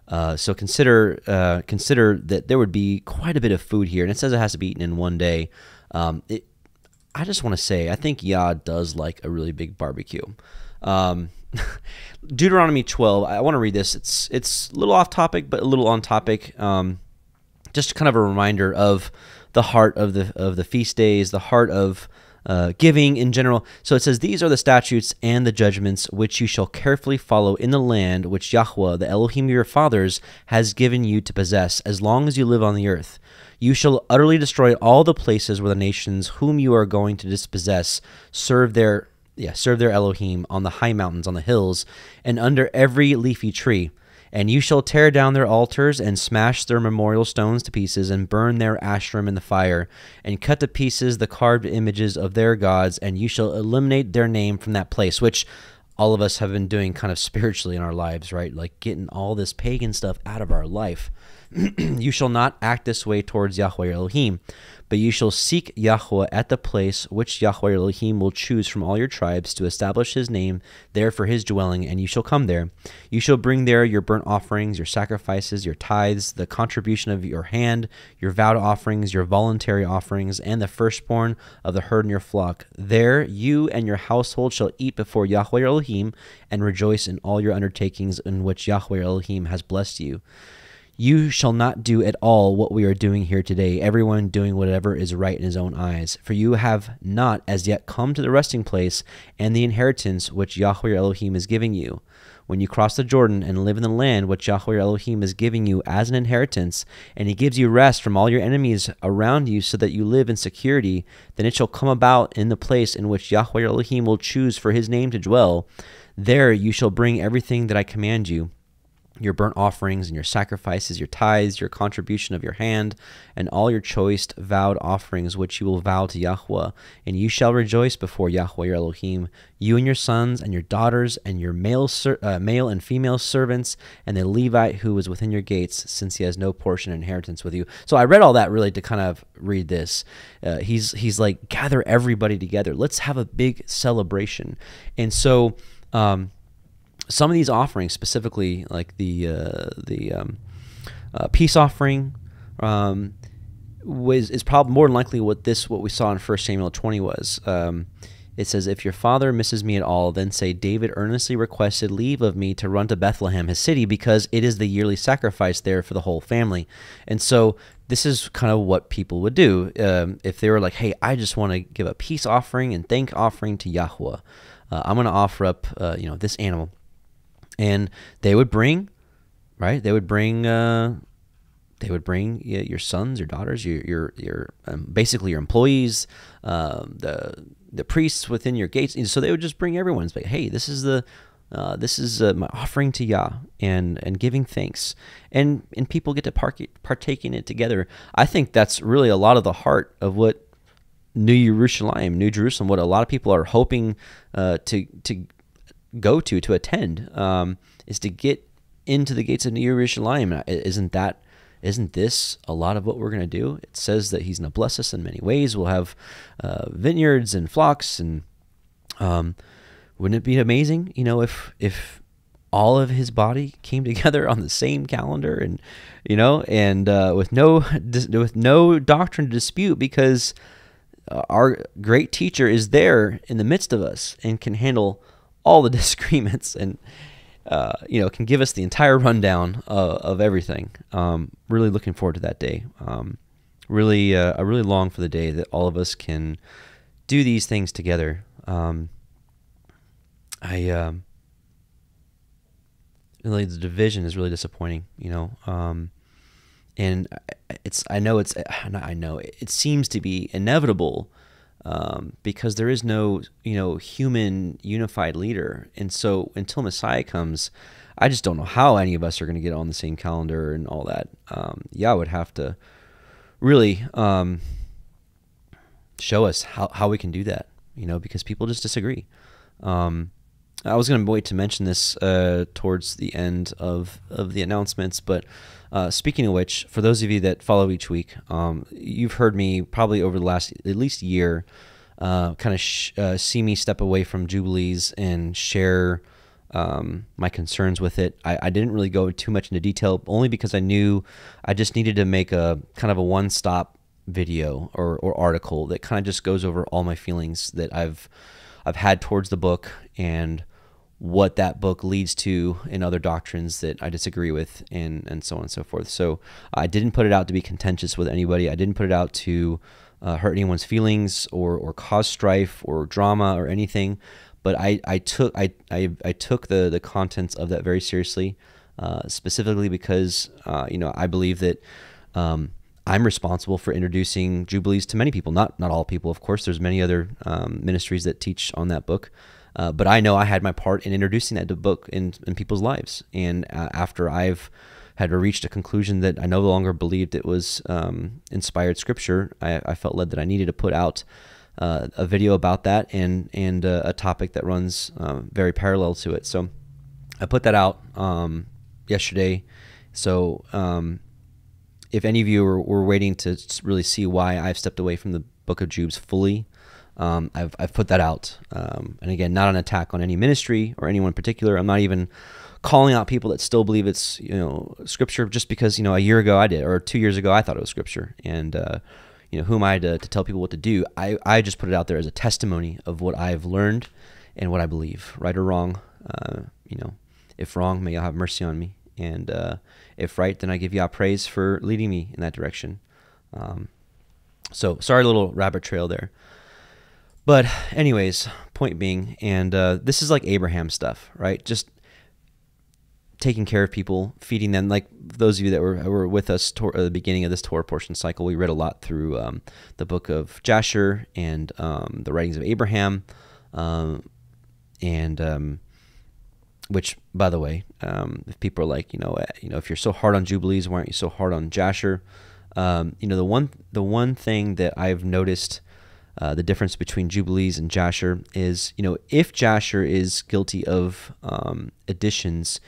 Uh, so consider uh, consider that there would be quite a bit of food here, and it says it has to be eaten in one day. Um, it, I just want to say, I think Yah does like a really big barbecue. Um, Deuteronomy 12. I want to read this. It's it's a little off topic, but a little on topic. Um, just kind of a reminder of the heart of the of the feast days, the heart of uh, giving in general. So it says, These are the statutes and the judgments which you shall carefully follow in the land which Yahweh, the Elohim of your fathers, has given you to possess, as long as you live on the earth. You shall utterly destroy all the places where the nations whom you are going to dispossess serve their yeah, serve their Elohim on the high mountains, on the hills, and under every leafy tree. And you shall tear down their altars and smash their memorial stones to pieces and burn their Asherim in the fire and cut to pieces the carved images of their gods. And you shall eliminate their name from that place which all of us have been doing kind of spiritually in our lives right? Like getting all this pagan stuff out of our life. You shall not act this way towards Yahweh Elohim but you shall seek Yahweh at the place which Yahweh Elohim will choose from all your tribes to establish his name there for his dwelling, and you shall come there. You shall bring there your burnt offerings, your sacrifices, your tithes, the contribution of your hand, your vowed offerings, your voluntary offerings, and the firstborn of the herd in your flock. There you and your household shall eat before Yahweh Elohim, and rejoice in all your undertakings in which Yahweh Elohim has blessed you. You shall not do at all what we are doing here today, everyone doing whatever is right in his own eyes. For you have not as yet come to the resting place and the inheritance which Yahweh Elohim is giving you. When you cross the Jordan and live in the land which Yahweh Elohim is giving you as an inheritance, and he gives you rest from all your enemies around you so that you live in security, then it shall come about in the place in which Yahweh Elohim will choose for his name to dwell. There you shall bring everything that I command you your burnt offerings and your sacrifices, your tithes, your contribution of your hand, and all your choice vowed offerings which you will vow to Yahweh. And you shall rejoice before Yahweh your Elohim, you and your sons and your daughters, and your male, uh, male and female servants, and the Levite who is within your gates, since he has no portion inheritance with you. So I read all that really to kind of read this. Uh, he's he's like gather everybody together. Let's have a big celebration. And so. Um, some of these offerings, specifically like the uh, the um, uh, peace offering, um, was is probably more than likely what this what we saw in First Samuel twenty was. Um, it says, "If your father misses me at all, then say David earnestly requested leave of me to run to Bethlehem, his city, because it is the yearly sacrifice there for the whole family." And so this is kind of what people would do um, if they were like, "Hey, I just want to give a peace offering and thank offering to Yahweh. Uh, I'm going to offer up, uh, you know, this animal." And they would bring right they would bring uh, they would bring your sons your daughters your your, your um, basically your employees um, the the priests within your gates. And so they would just bring everyone and say hey this is the uh, this is uh, my offering to Yah and and giving thanks. And and people get to partake in it together. I think that's really a lot of the heart of what New Jerusalem, New Jerusalem, what a lot of people are hoping uh, to to go to to attend um, is to get into the gates of New Jerusalem. Isn't that isn't this a lot of what we're going to do? It says that He's going to bless us in many ways. We'll have uh, vineyards and flocks, and um, wouldn't it be amazing, you know, if if all of His body came together on the same calendar, and you know, and uh, with no with no doctrine to dispute, because uh, our great teacher is there in the midst of us and can handle all the disagreements and uh, you know can give us the entire rundown of, of everything. Um, really looking forward to that day. Um, really, uh, I really long for the day that all of us can do these things together. Um, I um, really the division is really disappointing. You know, um, and it's I know it's I know it seems to be inevitable um, because there is no you know human unified leader. And so until messiah comes i just don't know how any of us are going to get on the same calendar and all that. Um, yeah i would have to really um, show us how, how we can do that you know because people just disagree. Um, I was going to wait to mention this uh, towards the end of, of the announcements, but uh, speaking of which, for those of you that follow each week, um, you've heard me probably over the last at least year uh, kind of uh, see me step away from Jubilees and share um, my concerns with it. I, I didn't really go too much into detail, only because I knew I just needed to make a kind of a one stop video or, or article that kind of just goes over all my feelings that I've I've had towards the book and what that book leads to in other doctrines that I disagree with and and so on and so forth. So I didn't put it out to be contentious with anybody. I didn't put it out to uh, hurt anyone's feelings or or cause strife or drama or anything. But I, I took I, I, I took the the contents of that very seriously, uh, specifically because uh, you know I believe that. Um, I'm responsible for introducing Jubilees to many people. Not not all people, of course. There's many other um, ministries that teach on that book, uh, but I know I had my part in introducing that book in in people's lives. And uh, after I've had reached a conclusion that I no longer believed it was um, inspired scripture, I, I, felt led that I needed to put out uh, a video about that and and uh, a topic that runs uh, very parallel to it. So I put that out um, yesterday. So um, if any of you were, were, waiting to really see why I've stepped away from the Book of Jubes fully, um, I've, I've put that out. Um, and again, not an attack on any ministry or anyone in particular. I'm not even calling out people that still believe it's you know scripture just because you know a year ago I did or two years ago I thought it was scripture and uh, you know who am I to, to tell people what to do I, I just put it out there as a testimony of what I've learned and what I believe right or wrong uh, you know if wrong may you have mercy on me and uh, if right, then I give Yah praise for leading me in that direction. Um, so sorry, little rabbit trail there. But anyways, point being, and uh, this is like Abraham stuff, right? Just taking care of people, feeding them. Like those of you that were, were with us at the beginning of this Torah portion cycle, we read a lot through um, the book of Jasher and um, the writings of Abraham, um, and um, which, by the way, um, if people are like, you know, uh, you know, if you're so hard on Jubilees, why aren't you so hard on Jasher? Um, you know, the one the one thing that I've noticed uh, the difference between Jubilees and Jasher is, you know, if Jasher is guilty of um, additions,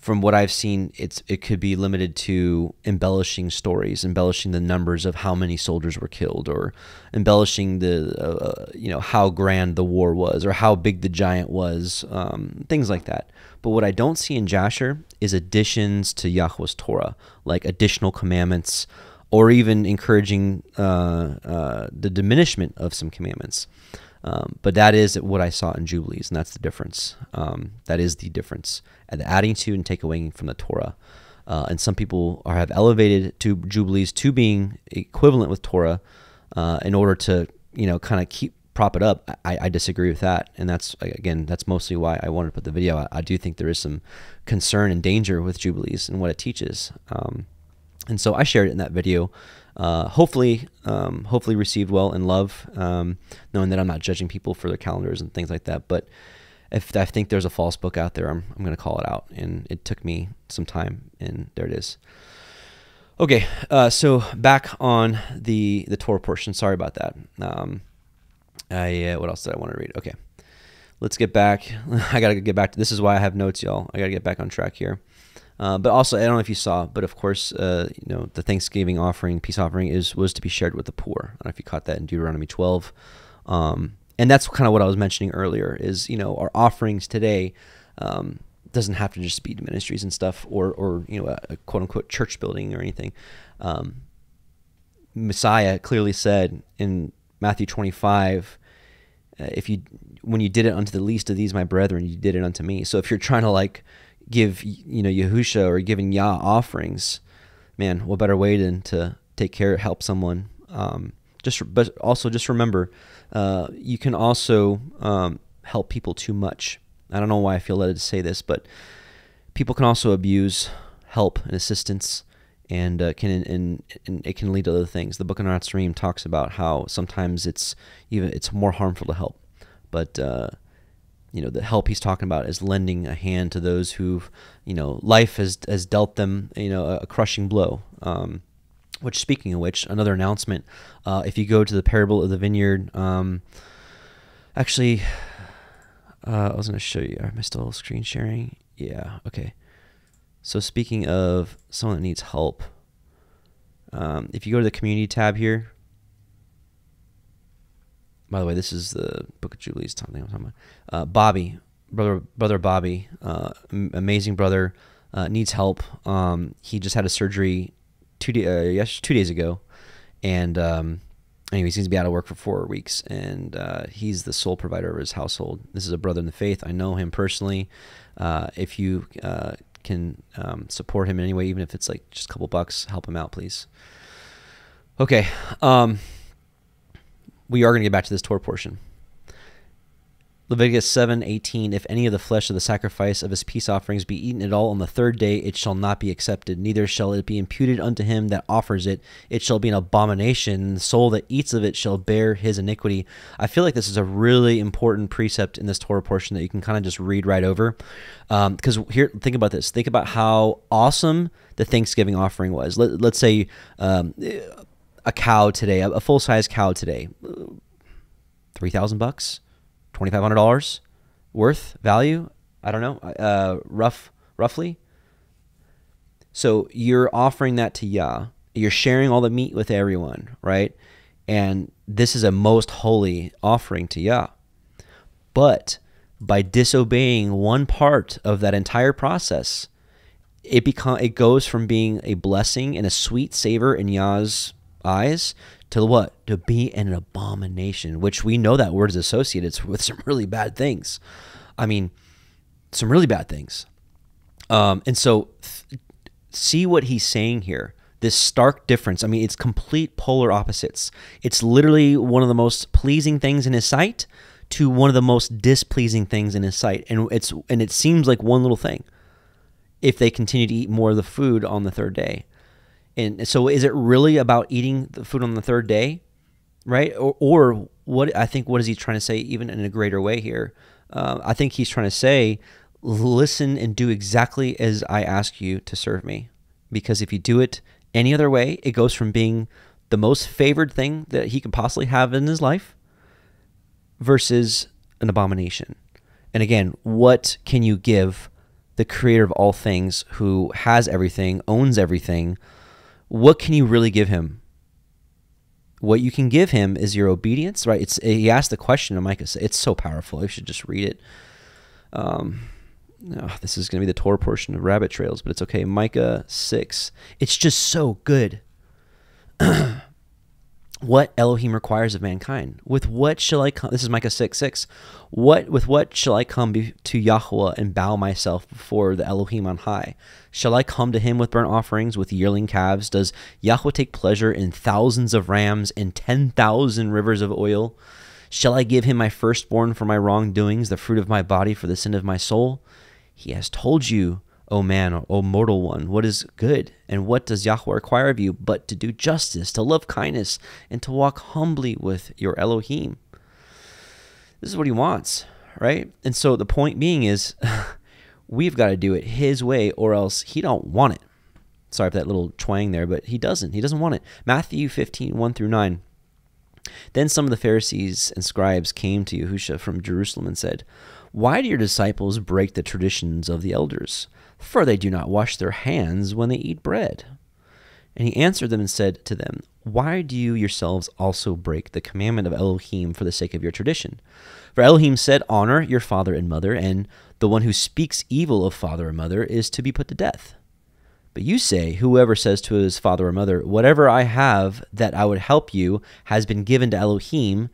from what I've seen, it's it could be limited to embellishing stories, embellishing the numbers of how many soldiers were killed, or embellishing the uh, you know how grand the war was, or how big the giant was, um, things like that. But what I don't see in Jasher is additions to Yahweh's Torah, like additional commandments, or even encouraging uh, uh, the diminishment of some commandments. Um, but that is what I saw in Jubilees, and that's the difference. Um, that is the difference, the adding to and away from the Torah. Uh, and some people are, have elevated to Jubilees to being equivalent with Torah uh, in order to, you know, kind of keep prop it up. I, I, disagree with that, and that's again that's mostly why I wanted to put the video. I, I do think there is some concern and danger with Jubilees and what it teaches. Um, and so I shared it in that video uh, hopefully, um, hopefully received well in love, um, knowing that I'm not judging people for their calendars and things like that. But if I think there's a false book out there, I'm, I'm going to call it out. And it took me some time, and there it is. Okay, uh, so back on the the Torah portion. Sorry about that. Um, I uh, what else did I want to read? Okay, let's get back. I gotta get back to this. Is why I have notes, y'all. I gotta get back on track here. Uh, but also, I don't know if you saw, but of course, uh, you know, the Thanksgiving offering, peace offering, is was to be shared with the poor. I don't know if you caught that in Deuteronomy 12. Um, and that's kind of what I was mentioning earlier. Is you know our offerings today um, doesn't have to just be to ministries and stuff, or or you know a, a quote unquote church building or anything. Um, Messiah clearly said in Matthew 25, uh, if you when you did it unto the least of these my brethren, you did it unto me. So if you're trying to like give you know Yahusha or giving Yah offerings, man, what better way than to take care, help someone. Um, just but also just remember, uh, you can also um, help people too much. I don't know why I feel led to say this, but people can also abuse help and assistance, and uh, can and, and, it can lead to other things. The book of stream talks about how sometimes it's even it's more harmful to help, but uh, you know the help he's talking about is lending a hand to those who've you know life has has dealt them you know a, crushing blow. Um, which speaking of which another announcement. Uh, if you go to the parable of the vineyard um, actually uh, i was going to show you. Am i still screen sharing? Yeah okay. So speaking of someone that needs help um, if you go to the community tab here by the way, this is the Book of Jubilees thing I'm talking about. Uh, Bobby, brother brother Bobby, uh, amazing brother, uh, needs help. Um, he just had a surgery two day, uh, yes, two days ago, and um, anyways, he's gonna be out of work for four weeks, and uh, he's the sole provider of his household. This is a brother in the faith. I know him personally. Uh, if you can um, support him in any way, even if it's like just a couple bucks, help him out, please. Okay, um, we are gonna get back to this Torah portion. Leviticus 7:18 If any of the flesh of the sacrifice of his peace offerings be eaten at all on the third day, it shall not be accepted, neither shall it be imputed unto him that offers it. It shall be an abomination. The soul that eats of it shall bear his iniquity. I feel like this is a really important precept in this Torah portion that you can kind of just read right over. Because um, here, think about this. Think about how awesome the Thanksgiving offering was. Let, us say um, a cow today, a, full size cow today, 3,000 bucks twenty five hundred dollars worth value. I don't know, uh, rough, roughly. So you're offering that to Yah. You're sharing all the meat with everyone, right? And this is a most holy offering to Yah. But by disobeying one part of that entire process, it become it goes from being a blessing and a sweet savor in Yah's eyes to what? To be an abomination, which we know that word is associated with some really bad things. I mean, some really bad things. Um, and so, see what he's saying here. This stark difference. I mean, it's complete polar opposites. It's literally one of the most pleasing things in his sight to one of the most displeasing things in his sight. And it's and it seems like one little thing. If they continue to eat more of the food on the third day, and so, is it really about eating the food on the third day, right? Or, or what? I think what is he trying to say, even in a greater way here? Uh, I think he's trying to say, listen and do exactly as I ask you to serve me, because if you do it any other way, it goes from being the most favored thing that he could possibly have in his life versus an abomination. And again, what can you give the creator of all things who has everything, owns everything? What can you really give him? What you can give him is your obedience, right? It's he asked the question to Micah. It's so powerful. You should just read it. Um, oh, this is going to be the Torah portion of Rabbit Trails, but it's okay. Micah six. It's just so good. what Elohim requires of mankind. With what shall I come? This is Micah 6 6. What, with what shall I come to Yahweh and bow myself before the Elohim on high? Shall I come to him with burnt offerings, with yearling calves? Does Yahweh take pleasure in thousands of rams and 10,000 rivers of oil? Shall I give him my firstborn for my wrongdoings, the fruit of my body for the sin of my soul? He has told you O man, O mortal one, what is good? And what does Yahweh require of you but to do justice, to love kindness, and to walk humbly with your Elohim? This is what he wants, right? And so the point being is we've got to do it his way or else he don't want it. Sorry for that little twang there, but he doesn't. He doesn't want it. Matthew 15, 1 through 9. Then some of the Pharisees and scribes came to Yahusha from Jerusalem and said, Why do your disciples break the traditions of the elders? For they do not wash their hands when they eat bread. And he answered them and said to them, Why do you yourselves also break the commandment of Elohim for the sake of your tradition? For Elohim said, Honor your father and mother, and the one who speaks evil of father or mother is to be put to death. But you say, Whoever says to his father or mother, Whatever I have that I would help you has been given to Elohim,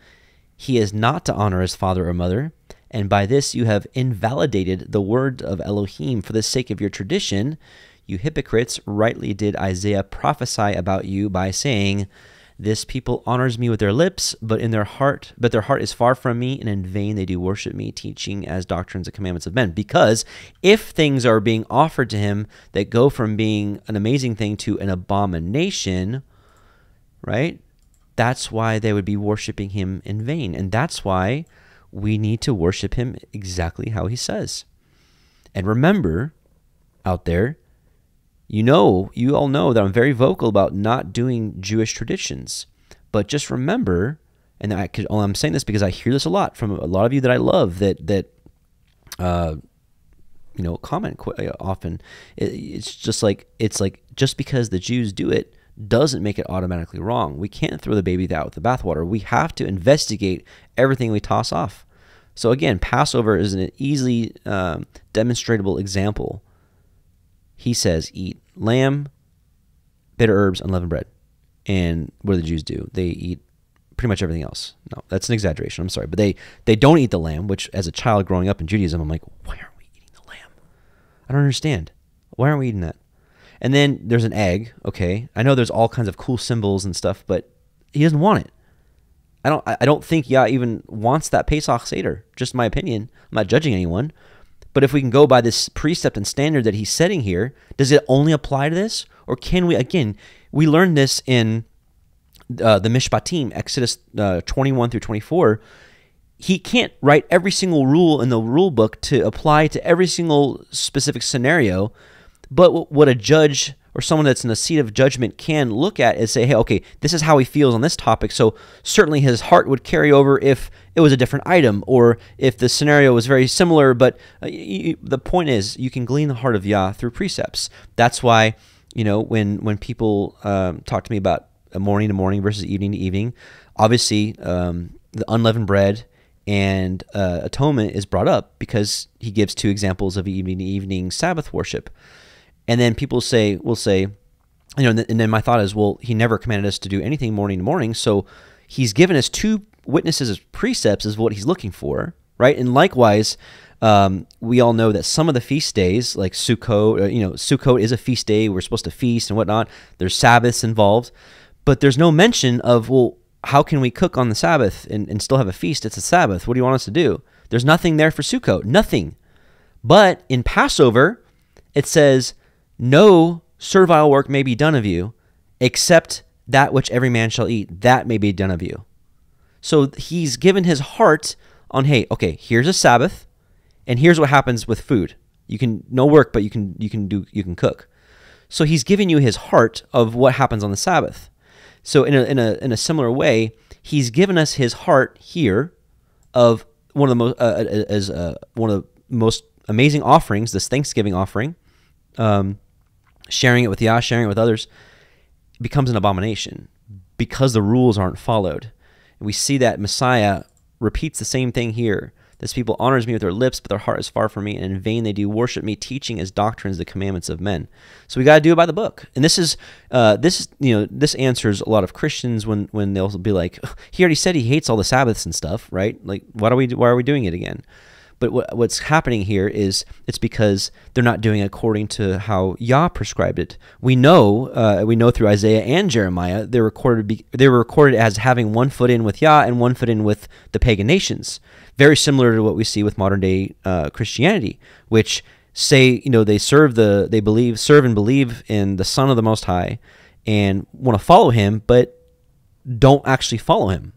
he is not to honor his father or mother, and by this you have invalidated the word of Elohim for the sake of your tradition. You hypocrites, rightly did Isaiah prophesy about you by saying, This people honors me with their lips, but in their heart, but their heart is far from me, and in vain they do worship me, teaching as doctrines and commandments of men. Because if things are being offered to him that go from being an amazing thing to an abomination, right? That's why they would be worshiping him in vain. And that's why we need to worship him exactly how he says. And remember, out there, you know, you all know that I'm very vocal about not doing Jewish traditions. But just remember, and I could, I'm saying this because I hear this a lot from a lot of you that I love that that uh, you know comment quite uh, often. it's just like it's like just because the Jews do it doesn't make it automatically wrong. We can't throw the baby out with the bathwater. We have to investigate everything we toss off. So again, Passover is an easily um, demonstrable example. He says, "Eat lamb, bitter herbs, unleavened bread." And what do the Jews do? They eat pretty much everything else. No, that's an exaggeration. I'm sorry, but they they don't eat the lamb. Which, as a child growing up in Judaism, I'm like, why aren't we eating the lamb? I don't understand. Why aren't we eating that? And then there's an egg. Okay, I know there's all kinds of cool symbols and stuff, but he doesn't want it. I don't. I don't think Yah even wants that Pesach Seder. Just my opinion. I'm not judging anyone. But if we can go by this precept and standard that he's setting here, does it only apply to this, or can we again? We learned this in uh, the Mishpatim, Exodus uh, 21 through 24. He can't write every single rule in the rule book to apply to every single specific scenario. But what a judge or someone that's in the seat of judgment can look at is say, hey, okay, this is how he feels on this topic. So certainly his heart would carry over if it was a different item or if the scenario was very similar. But uh, the point is, you can glean the heart of Yah through precepts. That's why, you know, when when people um, talk to me about morning to morning versus evening to evening, obviously um, the unleavened bread and uh, atonement is brought up because he gives two examples of evening to evening Sabbath worship. And then people say, will say, you know, and then my thought is, well, he never commanded us to do anything morning to morning. So he's given us two witnesses as precepts is what he's looking for, right? And likewise, um, we all know that some of the feast days, like Sukkot, uh, you know, Sukkot is a feast day. We're supposed to feast and whatnot. There's Sabbaths involved, but there's no mention of, well, how can we cook on the Sabbath and, and still have a feast? It's a Sabbath. What do you want us to do? There's nothing there for Sukkot, nothing. But in Passover, it says, no servile work may be done of you, except that which every man shall eat, that may be done of you. So he's given his heart on, hey, okay, here's a Sabbath, and here's what happens with food. You can no work, but you can you can do you can cook. So he's giving you his heart of what happens on the Sabbath. So in a in a in a similar way, he's given us his heart here of one of the most uh, uh as uh, one of the most amazing offerings, this Thanksgiving offering. Um, sharing it with Yah, sharing it with others, becomes an abomination because the rules aren't followed. And we see that Messiah repeats the same thing here. This people honors me with their lips, but their heart is far from me, and in vain they do worship me, teaching as doctrines the commandments of men. So we got to do it by the book. And this is, uh, this you know, this answers a lot of Christians when when they'll be like, he already said he hates all the Sabbaths and stuff, right? Like, why are we why are we doing it again? But what, what's happening here is it's because they're not doing according to how Yah prescribed it. We know, uh, we know through Isaiah and Jeremiah, they're recorded. They were recorded as having one foot in with Yah and one foot in with the pagan nations. Very similar to what we see with modern day uh, Christianity, which say you know they serve the they believe serve and believe in the Son of the Most High and want to follow Him, but don't actually follow Him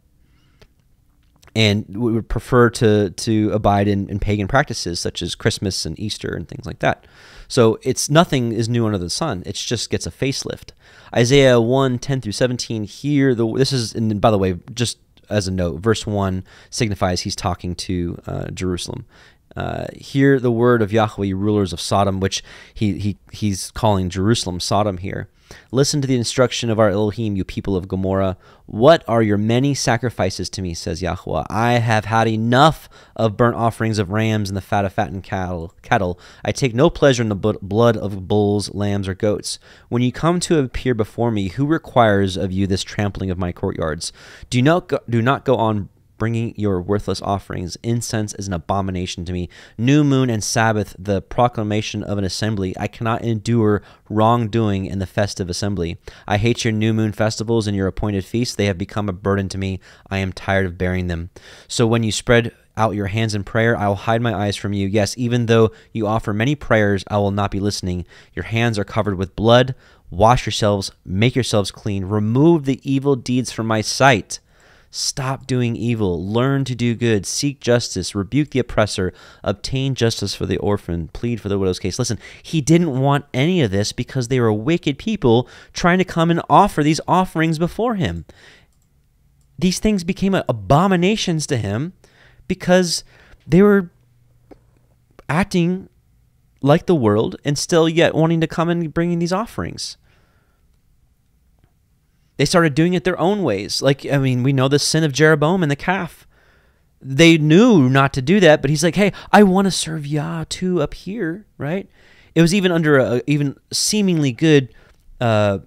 and we would prefer to to abide in, in pagan practices such as Christmas and Easter and things like that. So it's nothing is new under the sun. It just gets a facelift. Isaiah 1, 10 through 17, here the this is and by the way, just as a note, verse 1 signifies he's talking to uh, Jerusalem. Uh, hear the word of Yahweh, rulers of Sodom, which he, he he's calling Jerusalem Sodom here. Listen to the instruction of our Elohim, you people of Gomorrah. What are your many sacrifices to me, says Yahweh? I have had enough of burnt offerings of rams and the fat of fattened cattle. cattle. I take no pleasure in the blood of bulls, lambs, or goats. When you come to appear before me, who requires of you this trampling of my courtyards? Do not go, do not go on bringing your worthless offerings. Incense is an abomination to me. New moon and Sabbath, the proclamation of an assembly. I cannot endure wrongdoing in the festive assembly. I hate your new moon festivals and your appointed feasts. They have become a burden to me. I am tired of bearing them. So when you spread out your hands in prayer, I will hide my eyes from you. Yes, even though you offer many prayers, I will not be listening. Your hands are covered with blood. Wash yourselves, make yourselves clean, remove the evil deeds from my sight. Stop doing evil. Learn to do good. Seek justice. Rebuke the oppressor. Obtain justice for the orphan. Plead for the widow's case. Listen, he didn't want any of this because they were wicked people trying to come and offer these offerings before him. These things became abominations to him because they were acting like the world and still yet wanting to come and bringing these offerings they started doing it their own ways. Like, I mean, we know the sin of Jeroboam and the calf. they knew not to do that, but he's like, hey, I want to serve Yah too up here, right? It was even under a even seemingly good uh,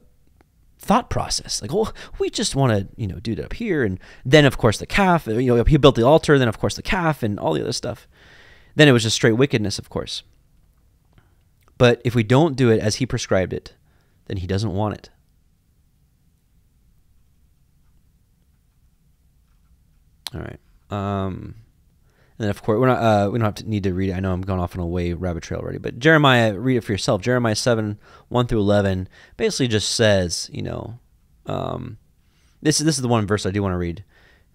thought process. Like, well, we just want to, you know, do it up here, and then of course the calf. You know, he built the altar, then of course the calf, and all the other stuff. Then it was just straight wickedness, of course. But if we don't do it as he prescribed it, then he doesn't want it. All right. Um, and then of course we're not uh, we don't have to need to read it. I know I'm going off on a way rabbit trail already, but Jeremiah, read it for yourself. Jeremiah seven one through eleven basically just says, you know, um, this is this is the one verse I do want to read.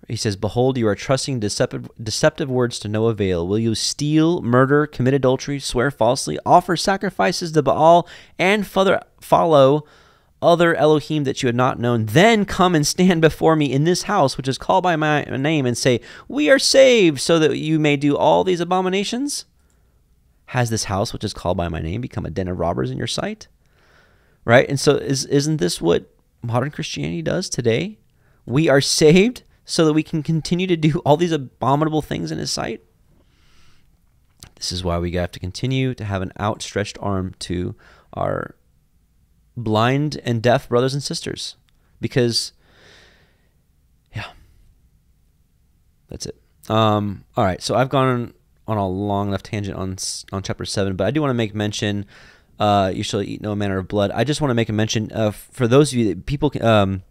He says, "Behold, you are trusting deceptive deceptive words to no avail. Will you steal, murder, commit adultery, swear falsely, offer sacrifices to Baal, and further follow?" Other Elohim that you had not known, then come and stand before me in this house, which is called by my name, and say, We are saved, so that you may do all these abominations? Has this house, which is called by my name, become a den of robbers in your sight? Right? And so, is, isn't this what modern Christianity does today? We are saved so that we can continue to do all these abominable things in his sight? This is why we have to continue to have an outstretched arm to our blind and deaf brothers and sisters. Because yeah. That's it. Um, all right so i've gone on a long enough tangent on on chapter 7 but i do want to make mention uh, you shall eat no manner of blood. I just want to make a mention of for those of you that people um,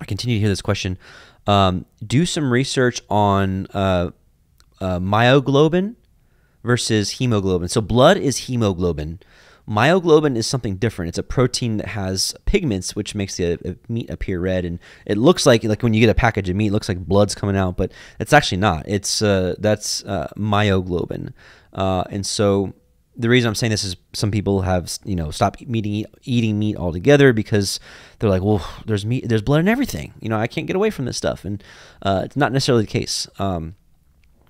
i continue to hear this question um, do some research on uh, uh myoglobin versus hemoglobin. So blood is hemoglobin Myoglobin is something different. It's a protein that has pigments, which makes the uh, meat appear red, and it looks like like when you get a package of meat, it looks like blood's coming out, but it's actually not. It's uh, that's uh, myoglobin, uh, and so the reason I'm saying this is some people have you know stopped eating eating meat altogether because they're like, well, there's meat, there's blood in everything. You know, I can't get away from this stuff, and uh, it's not necessarily the case. Um,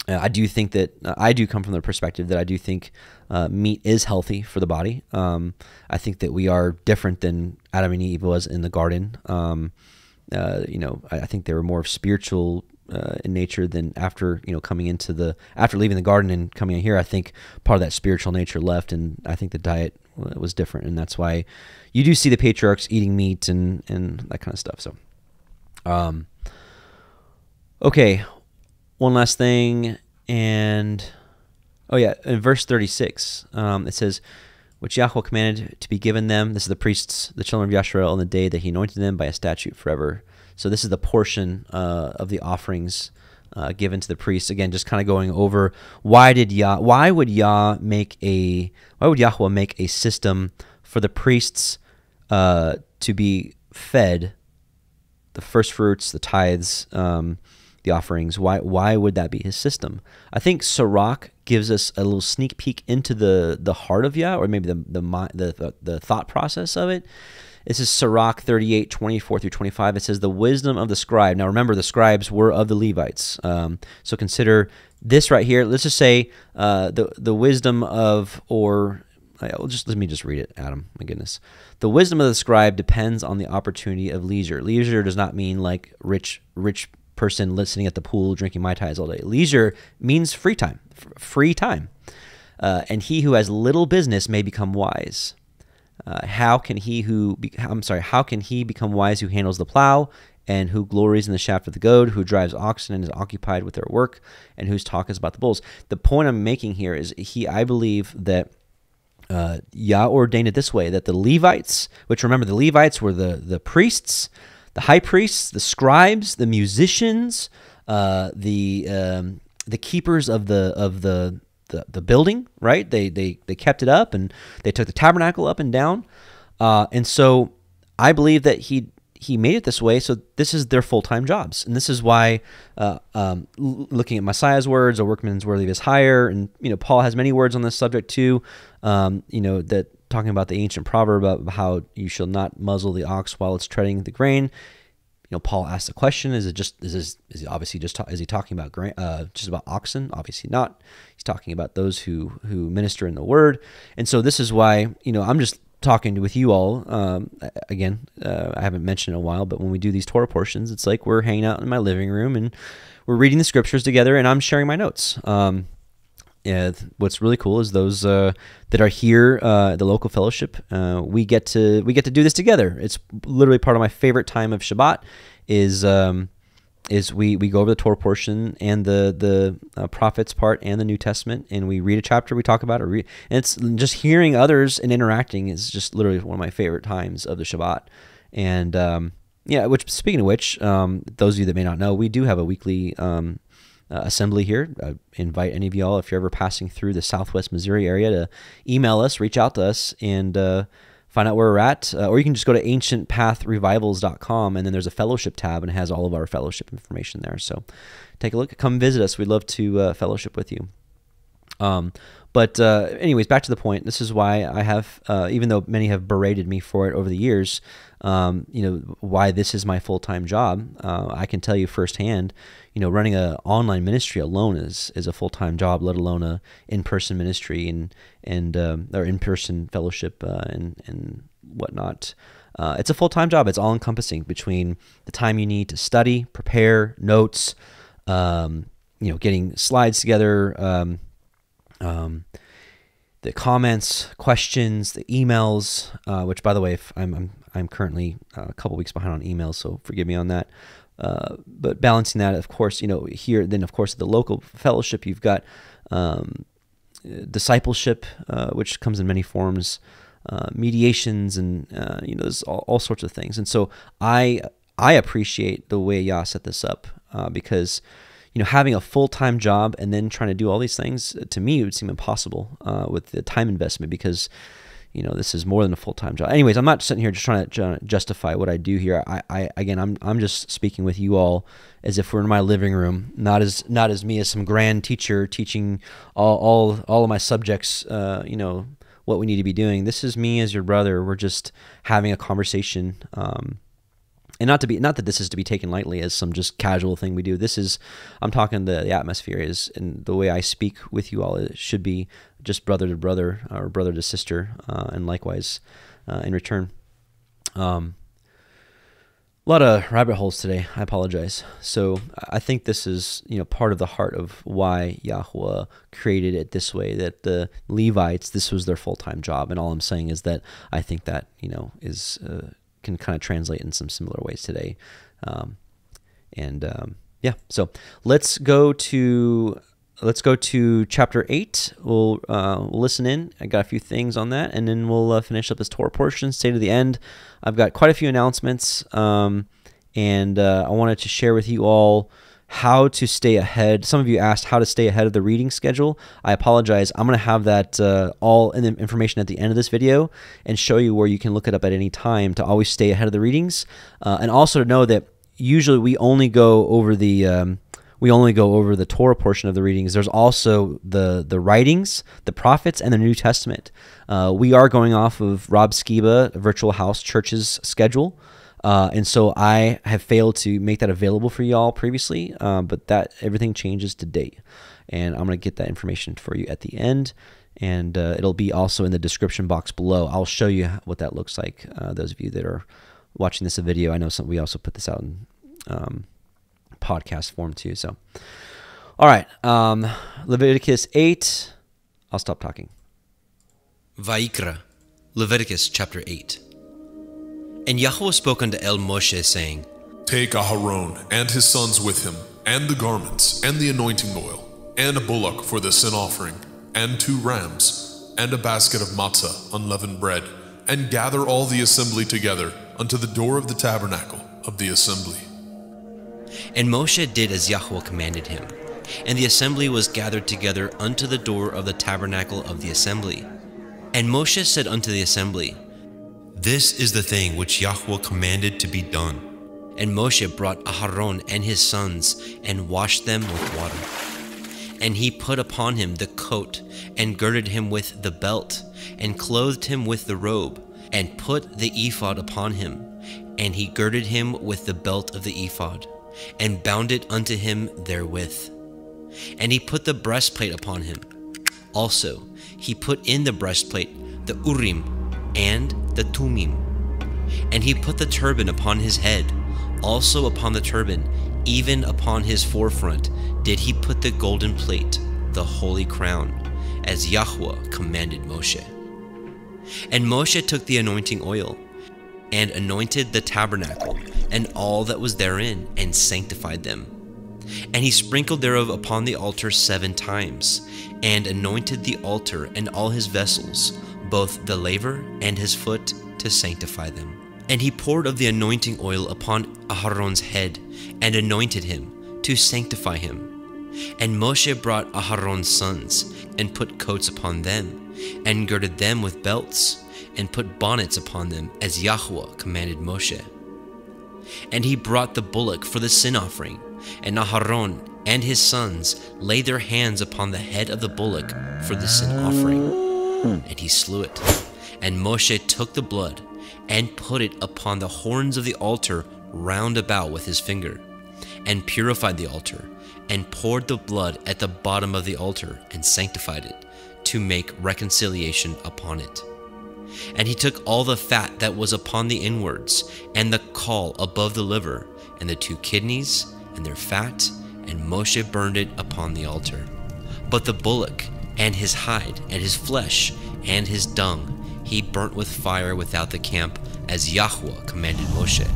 I do think that uh, I do come from the perspective that I do think uh, meat is healthy for the body. Um, I think that we are different than Adam and Eve was in the garden. Um, uh, you know, I, I, think they were more of spiritual uh, in nature than after you know coming into the after leaving the garden and coming in here. I think part of that spiritual nature left, and I think the diet was different, and that's why you do see the patriarchs eating meat and and that kind of stuff. So, um, okay, one last thing, and oh yeah, in verse 36, um, it says, which Yahweh commanded to be given them. This is the priests, the children of Yasharel, on the day that he anointed them by a statute forever. So this is the portion uh, of the offerings uh, given to the priests. Again, just kind of going over why did Yah, why would Yah make a, why would Yahweh make a system for the priests uh, to be fed the first fruits, the tithes, um, the offerings. Why why would that be his system? I think Sirach gives us a little sneak peek into the the heart of Yah, or maybe the the the, the thought process of it. This is Sirach 38, 24 through 25. It says, The wisdom of the scribe. Now remember, the scribes were of the Levites. Um, so consider this right here. Let's just say uh, the, the wisdom of, or just let me just read it, Adam. My goodness. The wisdom of the scribe depends on the opportunity of leisure. Leisure does not mean like rich, rich person listening at the pool drinking mai tais all day. Leisure means free time, free time. Uh, and he who has little business may become wise. Uh, how can he who be- I'm sorry, how can he become wise who handles the plow and who glories in the shaft of the goad, who drives oxen and is occupied with their work, and whose talk is about the bulls? The point I'm making here is he, I believe that uh, Yah ordained it this way: that the Levites, which remember the Levites were the the priests, the high priests, the scribes, the musicians, uh, the um, the keepers of the of the, the, the building, right? They they they kept it up and they took the tabernacle up and down, uh, and so I believe that he he made it this way. So this is their full time jobs, and this is why, uh, um, looking at Messiah's words, "A workman's worthy of his hire," and you know Paul has many words on this subject too. Um, you know that talking about the ancient proverb about how you shall not muzzle the ox while it's treading the grain. Know, Paul asked the question: Is it just is this, is he obviously just ta- is he talking about grain, uh, just about oxen? Obviously not. He's talking about those who who minister in the word. And so this is why you know I'm just talking with you all um, again. Uh, I haven't mentioned in a while, but when we do these Torah portions, it's like we're hanging out in my living room and we're reading the scriptures together, and I'm sharing my notes. Um, yeah, what's really cool is those uh, that are here, uh, the local fellowship. Uh, we get to we get to do this together. It's literally part of my favorite time of Shabbat. Is um, is we, we go over the Torah portion and the the uh, prophets part and the New Testament, and we read a chapter. We talk about it. And it's just hearing others and interacting is just literally one of my favorite times of the Shabbat. And um, yeah, which speaking of which, um, those of you that may not know, we do have a weekly um, uh, assembly here. I invite any of y'all, if you're ever passing through the Southwest Missouri area, to email us, reach out to us, and uh, find out where we're at. Uh, or you can just go to ancientpathrevivals.com, and then there's a fellowship tab, and it has all of our fellowship information there. So take a look. Come visit us. We'd love to uh, fellowship with you. Um, but uh, anyways, back to the point. This is why I have, uh, even though many have berated me for it over the years, um, you know, why this is my full time job. Uh, I can tell you firsthand. You know, running an online ministry alone is is a full time job, let alone a in person ministry and and um, or in person fellowship uh, and and whatnot. Uh, it's a full time job. It's all encompassing between the time you need to study, prepare notes, um, you know, getting slides together. Um, um, the comments, questions, the emails, uh, which by the way, if I'm, I'm, I'm currently uh, a couple weeks behind on emails, so forgive me on that. Uh, but balancing that, of course, you know, here, then of course, the local fellowship, you've got um, discipleship, uh, which comes in many forms, uh, mediations, and uh, you know, there's all, all, sorts of things. And so I, I appreciate the way Yah set this up because you know, having a full time job and then trying to do all these things to me it would seem impossible uh, with the time investment because, you know, this is more than a full time job. Anyways, I'm not sitting here just trying to justify what I do here. I, I again, I'm I'm just speaking with you all as if we're in my living room, not as not as me as some grand teacher teaching all all all of my subjects. Uh, you know what we need to be doing. This is me as your brother. We're just having a conversation. Um, and not to be not that this is to be taken lightly as some just casual thing we do this is i'm talking the, the atmosphere is and the way i speak with you all it should be just brother to brother or brother to sister uh, and likewise uh, in return um, a lot of rabbit holes today i apologize so i think this is you know part of the heart of why yahweh created it this way that the levites this was their full-time job and all i'm saying is that i think that you know is uh, can kind of translate in some similar ways today. Um, and um, yeah, so let's go to let's go to chapter eight. We'll, uh, listen in. I got a few things on that, and then we'll uh, finish up this Torah portion. Stay to the end. I've got quite a few announcements, um, and uh, I wanted to share with you all how to stay ahead. Some of you asked how to stay ahead of the reading schedule. I apologize. I'm going to have that uh, all in the information at the end of this video and show you where you can look it up at any time to always stay ahead of the readings. Uh, and also to know that usually we only go over the um, we only go over the Torah portion of the readings. There's also the the writings, the prophets, and the New Testament. Uh, we are going off of Rob Skiba Virtual House Church's schedule. Uh, and so I have failed to make that available for y'all previously, uh, but that everything changes to date. And I'm going to get that information for you at the end. And uh, it'll be also in the description box below. I'll show you what that looks like. Uh, those of you that are watching this video, I know some, we also put this out in um, podcast form too. So, all right, um, Leviticus 8. I'll stop talking. Vayikra, Leviticus chapter 8. And Yahweh spoke unto El Moshe, saying, Take Aharon and his sons with him, and the garments, and the anointing oil, and a bullock for the sin offering, and two rams, and a basket of matzah, unleavened bread, and gather all the assembly together unto the door of the tabernacle of the assembly. And Moshe did as Yahweh commanded him. And the assembly was gathered together unto the door of the tabernacle of the assembly. And Moshe said unto the assembly, this is the thing which Yahweh commanded to be done. And Moshe brought Aharon and his sons and washed them with water. And he put upon him the coat and girded him with the belt and clothed him with the robe and put the ephod upon him. And he girded him with the belt of the ephod and bound it unto him therewith. And he put the breastplate upon him. Also, he put in the breastplate the Urim and the Tumim. And he put the turban upon his head, also upon the turban, Even upon his forefront did he put the golden plate, the holy crown, as Yahweh commanded Moshe. And Moshe took the anointing oil and anointed the tabernacle and all that was therein and sanctified them. And he sprinkled thereof upon the altar seven times, and anointed the altar and all his vessels, both the laver and his foot, to sanctify them. And he poured of the anointing oil upon Aharon's head, and anointed him, to sanctify him. And Moshe brought Aharon's sons, and put coats upon them, and girded them with belts, and put bonnets upon them, as Yahweh commanded Moshe. And he brought the bullock for the sin offering, and Aharon and his sons laid their hands upon the head of the bullock for the sin offering, and he slew it. And Moshe took the blood and put it upon the horns of the altar round about with his finger, and purified the altar, and poured the blood at the bottom of the altar, and sanctified it, to make reconciliation upon it. And he took all the fat that was upon the inwards, and the caul above the liver, and the two kidneys, and their fat, and Moshe burned it upon the altar. But the bullock, and his hide, and his flesh, and his dung, he burnt with fire without the camp, as Yahweh commanded Moshe.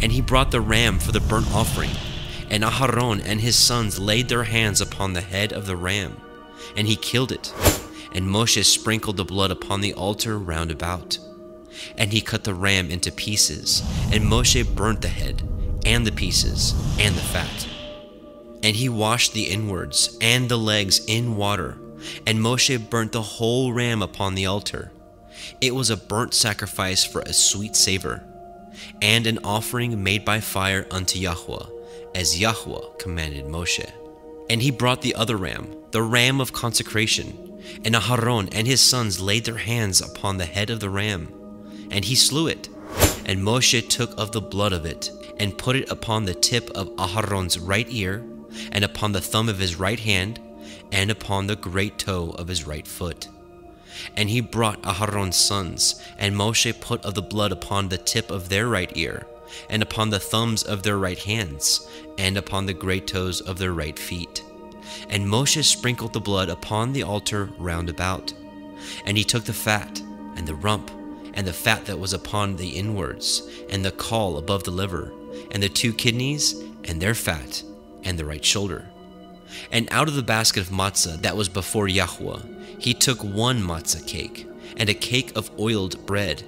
And he brought the ram for the burnt offering, and Aharon and his sons laid their hands upon the head of the ram, and he killed it. And Moshe sprinkled the blood upon the altar round about. And he cut the ram into pieces, and Moshe burnt the head, and the pieces, and the fat. And he washed the inwards and the legs in water, and Moshe burnt the whole ram upon the altar. It was a burnt sacrifice for a sweet savor, and an offering made by fire unto Yahweh, as Yahweh commanded Moshe. And he brought the other ram, the ram of consecration, and Aharon and his sons laid their hands upon the head of the ram, and he slew it. And Moshe took of the blood of it, and put it upon the tip of Aharon's right ear, and upon the thumb of his right hand, and upon the great toe of his right foot. And he brought Aharon's sons, and Moshe put of the blood upon the tip of their right ear, and upon the thumbs of their right hands, and upon the great toes of their right feet. And Moshe sprinkled the blood upon the altar round about. And he took the fat, and the rump, and the fat that was upon the inwards, and the caul above the liver, and the two kidneys, and their fat, and the right shoulder. And out of the basket of matzah that was before Yahweh, he took one matzah cake, and a cake of oiled bread,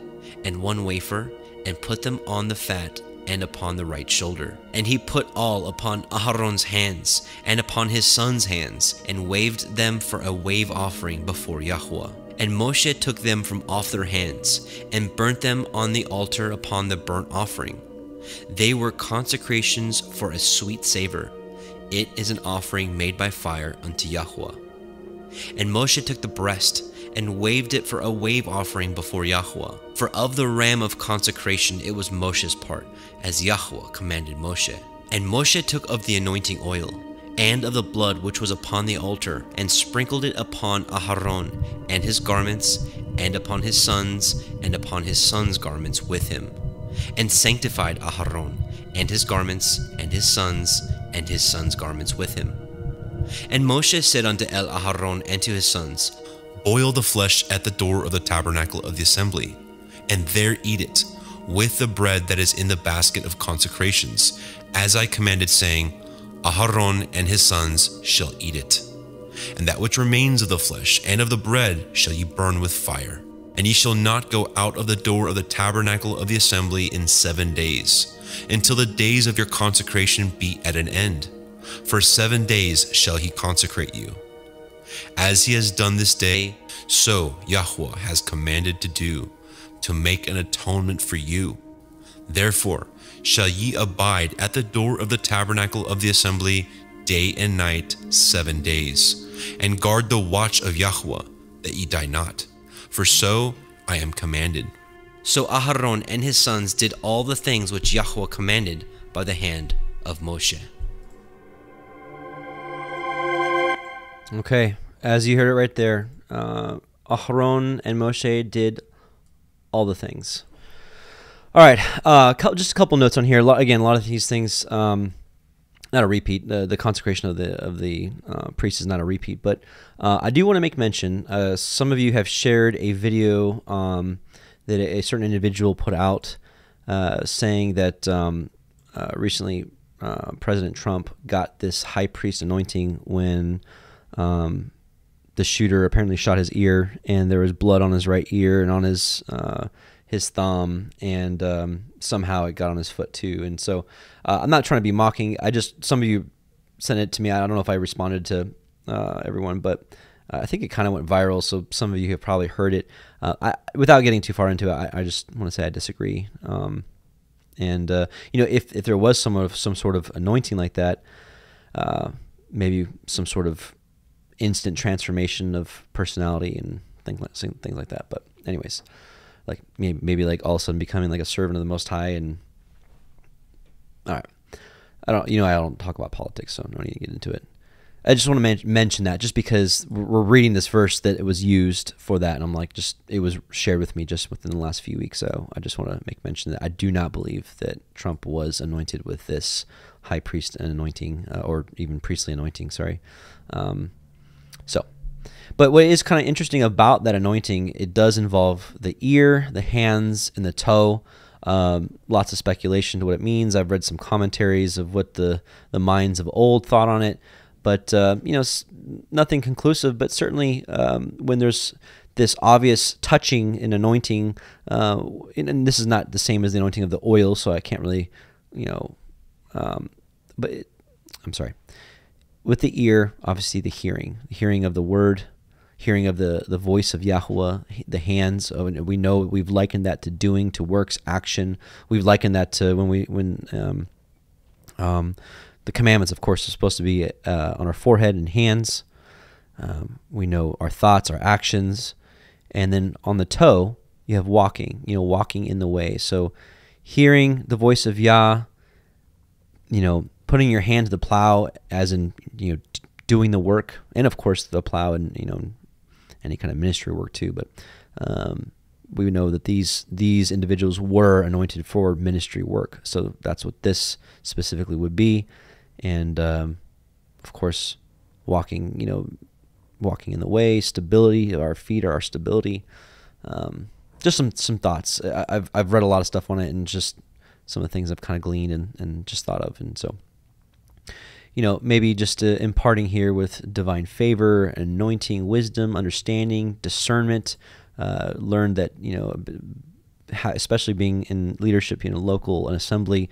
and one wafer, and put them on the fat and upon the right shoulder. And he put all upon Aharon's hands and upon his son's hands, and waved them for a wave offering before Yahweh. And Moshe took them from off their hands, and burnt them on the altar upon the burnt offering. They were consecrations for a sweet savor. It is an offering made by fire unto Yahweh. And Moshe took the breast, and waved it for a wave offering before Yahweh. For of the ram of consecration it was Moshe's part, as Yahweh commanded Moshe. And Moshe took of the anointing oil, and of the blood which was upon the altar, and sprinkled it upon Aharon and his garments, and upon his sons, and upon his sons' garments with him, and sanctified Aharon and his garments, and his sons, and his sons' garments with him. And Moshe said unto El Aharon and to his sons, Boil the flesh at the door of the tabernacle of the assembly, and there eat it, with the bread that is in the basket of consecrations, as I commanded, saying, Aharon and his sons shall eat it. And that which remains of the flesh and of the bread shall ye burn with fire. And ye shall not go out of the door of the tabernacle of the assembly in seven days, until the days of your consecration be at an end. For seven days shall he consecrate you. As he has done this day, so Yahweh has commanded to do, to make an atonement for you. Therefore shall ye abide at the door of the tabernacle of the assembly day and night seven days, and guard the watch of Yahweh, that ye die not. For so I am commanded. So Aharon and his sons did all the things which Yahweh commanded by the hand of Moshe. Okay, as you heard it right there, uh, Aharon and Moshe did all the things. All right, uh, just a couple notes on here. Again, a lot of these things um, not a repeat. The, the consecration of the of the uh, priest is not a repeat, but uh, I do want to make mention. Uh, some of you have shared a video um, that a, certain individual put out uh, saying that um, uh, recently uh, President Trump got this high priest anointing when um, the shooter apparently shot his ear, and there was blood on his right ear and on his his thumb, and um, somehow it got on his foot too. And so uh, I'm not trying to be mocking. I just some of you sent it to me. I don't know if I responded to uh, everyone, but uh, I think it kind of went viral. So some of you have probably heard it. Uh, I, without getting too far into it, I, I just want to say I disagree. Um, and uh, you know, if if there was some of some sort of anointing like that, uh, maybe some sort of instant transformation of personality and things like things like that. But anyways like maybe, maybe like all of a sudden becoming like a servant of the Most High and all right. I don't, you know, I don't talk about politics, so I don't need to get into it. I just want to men- mention that just because we're reading this verse that it was used for that, and I'm like, just it was shared with me just within the last few weeks. So I just want to make mention that I do not believe that Trump was anointed with this high priest anointing, uh, or even priestly anointing. Sorry. Um, so but what is kind of interesting about that anointing, it does involve the ear, the hands, and the toe. Um, lots of speculation to what it means. I've read some commentaries of what the, the minds of old thought on it, but uh, you know, nothing conclusive. But certainly, um, when there's this obvious touching and anointing, uh, and, and, this is not the same as the anointing of the oil, so I can't really, you know, um, but it, I'm sorry. With the ear, obviously the hearing, hearing of the word, hearing of the, the voice of Yahweh, the hands. we know we've likened that to doing, to works, action. We've likened that to when we when um, um, the commandments, of course, are supposed to be uh, on our forehead and hands. Um, we know our thoughts, our actions, and then on the toe you have walking. You know, walking in the way. So, hearing the voice of Yah. You know, putting your hand to the plow, as in you know doing the work, and of course the plow and you know any kind of ministry work too. But um, we know that these these individuals were anointed for ministry work, so that's what this specifically would be. And um, of course, walking, you know, walking in the way, stability. Our feet are our stability. Um, just some some thoughts. I've I've read a lot of stuff on it, and just some of the things I've kind of gleaned and, and just thought of, and so you know, maybe just uh, imparting here with divine favor, anointing, wisdom, understanding, discernment. Uh, learned that you know, especially being in leadership, you know, local and assembly,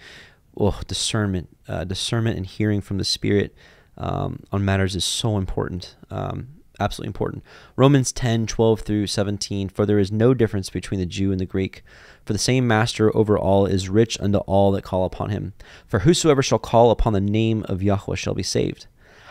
oh, discernment, uh, discernment, and hearing from the Spirit um, on matters is so important. Um, absolutely important. Romans 10, 12 through 17. For there is no difference between the Jew and the Greek for the same master over all is rich unto all that call upon him. For whosoever shall call upon the name of Yahweh shall be saved.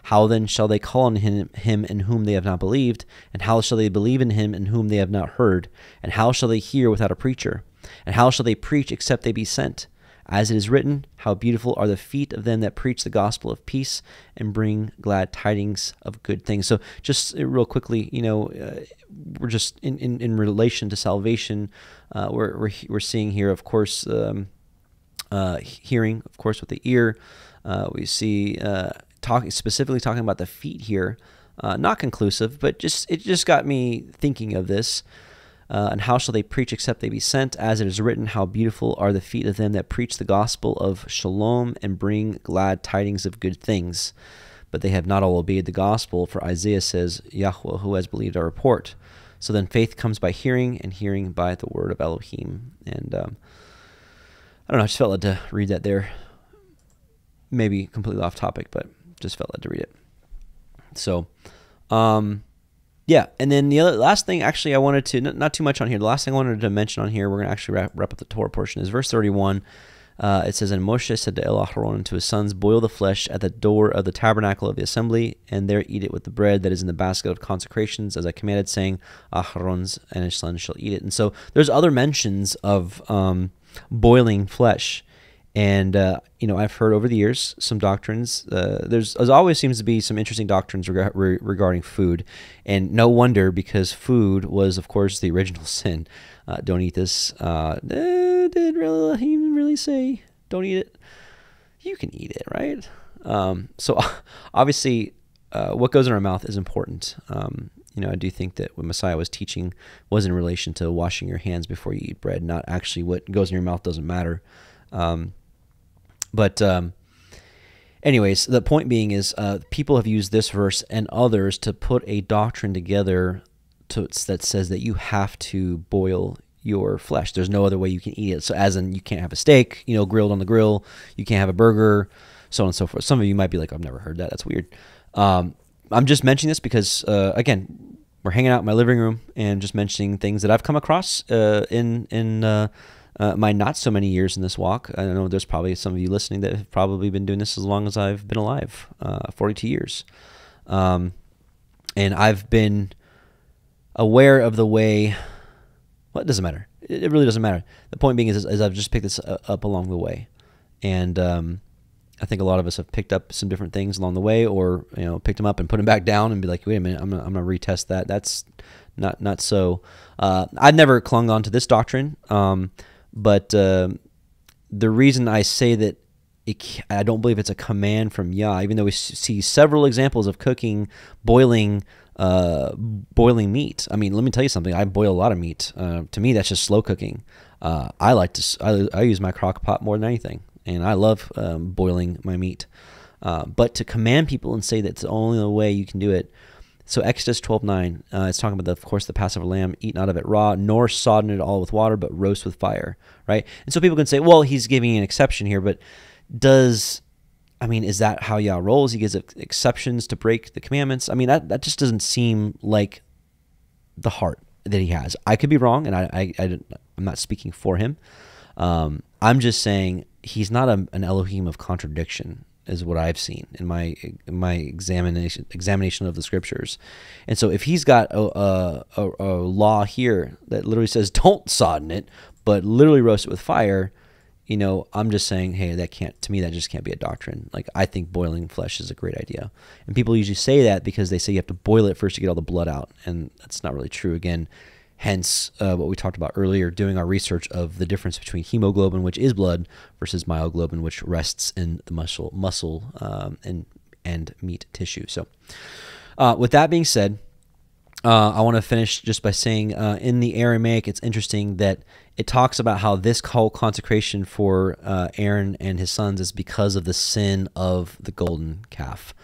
How then shall they call on him, him in whom they have not believed? And how shall they believe in him in whom they have not heard? And how shall they hear without a preacher? And how shall they preach except they be sent? As it is written, How beautiful are the feet of them that preach the gospel of peace and bring glad tidings of good things. So, just uh, real quickly, you know, uh, we're just in, in, in relation to salvation, uh, we're, we're, we're seeing here, of course, um, uh, hearing, of course, with the ear. Uh, we see uh, talking specifically talking about the feet here. not conclusive, but just it just got me thinking of this. Uh, and how shall they preach except they be sent? As it is written, How beautiful are the feet of them that preach the gospel of shalom and bring glad tidings of good things. But they have not all obeyed the gospel, for Isaiah says, Yahweh, who has believed our report? So then faith comes by hearing, and hearing by the word of Elohim. And um, I don't know, I just felt led to read that there. Maybe completely off topic, but just felt led to read it. So, um, yeah, and then the other last thing, actually, I wanted to not, too much on here. The last thing I wanted to mention on here, we're gonna actually wrap, wrap up the Torah portion, is verse thirty-one. Uh, it says, And Moshe said to Aaron and to his sons, Boil the flesh at the door of the tabernacle of the assembly, and there eat it with the bread that is in the basket of consecrations, as I commanded, saying, Aharon's and his sons shall eat it. And so there's other mentions of um, boiling flesh and uh, you know, I've heard over the years some doctrines. Uh, there's as always seems to be some interesting doctrines reg- re- regarding food, and no wonder because food was, of course, the original sin. Uh, don't eat this. Uh, eh, did really he really say don't eat it? You can eat it, right? Um, so obviously, uh, what goes in our mouth is important. Um, you know, I do think that what Messiah was teaching was in relation to washing your hands before you eat bread, not actually what goes in your mouth doesn't matter. Um, but um, anyways, the point being is uh, people have used this verse and others to put a doctrine together to, that says that you have to boil your flesh. There's no other way you can eat it. So, as in, you can't have a steak, you know, grilled on the grill. You can't have a burger, so on and so forth. Some of you might be like, "I've never heard that. That's weird." Um, I'm just mentioning this because, uh, again, we're hanging out in my living room and just mentioning things that I've come across uh, in in uh, uh, my not so many years in this walk. I know there's probably some of you listening that have probably been doing this as long as I've been alive, uh, 42 years, um, and I've been aware of the way well, it doesn't matter. It really doesn't matter. The point being is, is I've just picked this up along the way, and um, I think a lot of us have picked up some different things along the way, or you know, picked them up and put them back down, and be like, wait a minute, I'm gonna retest that. That's not not so. Uh, I've never clung on to this doctrine, um, but uh, the reason I say that it, I don't believe it's a command from Yah, even though we see several examples of cooking, boiling uh, boiling meat. I mean, let me tell you something. I boil a lot of meat. Uh, to me, that's just slow cooking. Uh, I like to. I, I, use my crock pot more than anything, and I love um, boiling my meat. Uh, but to command people and say that's the only way you can do it. So Exodus twelve nine, uh, it's talking about, the, of course, the Passover lamb. Eat not of it raw, nor sodden it all with water, but roast with fire. Right. And so people can say, well, he's giving an exception here, but does I mean, is that how Yah rolls? He gives exceptions to break the commandments. I mean, that, that just doesn't seem like the heart that he has. I could be wrong, and I, I, I am not speaking for him. Um, I'm just saying he's not a, an Elohim of contradiction, is what I've seen in my in my examination examination of the scriptures. And so, if he's got a, a, a, a law here that literally says don't sodden it, but literally roast it with fire, you know, I'm just saying, hey, that can't, to me, that just can't be a doctrine. Like, I think boiling flesh is a great idea. And people usually say that because they say you have to boil it first to get all the blood out. And that's not really true. Again, hence uh, what we talked about earlier, doing our research of the difference between hemoglobin, which is blood, versus myoglobin, which rests in the muscle, muscle um, and, and meat tissue. So, uh, with that being said, uh, I want to finish just by saying uh, in the Aramaic, it's interesting that it talks about how this whole consecration for uh, Aaron and his sons is because of the sin of the golden calf.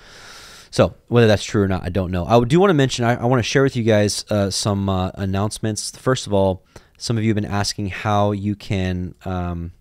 So, whether that's true or not, I don't know. I do want to mention, I, I want to share with you guys uh, some uh, announcements. First of all, some of you have been asking how you can um,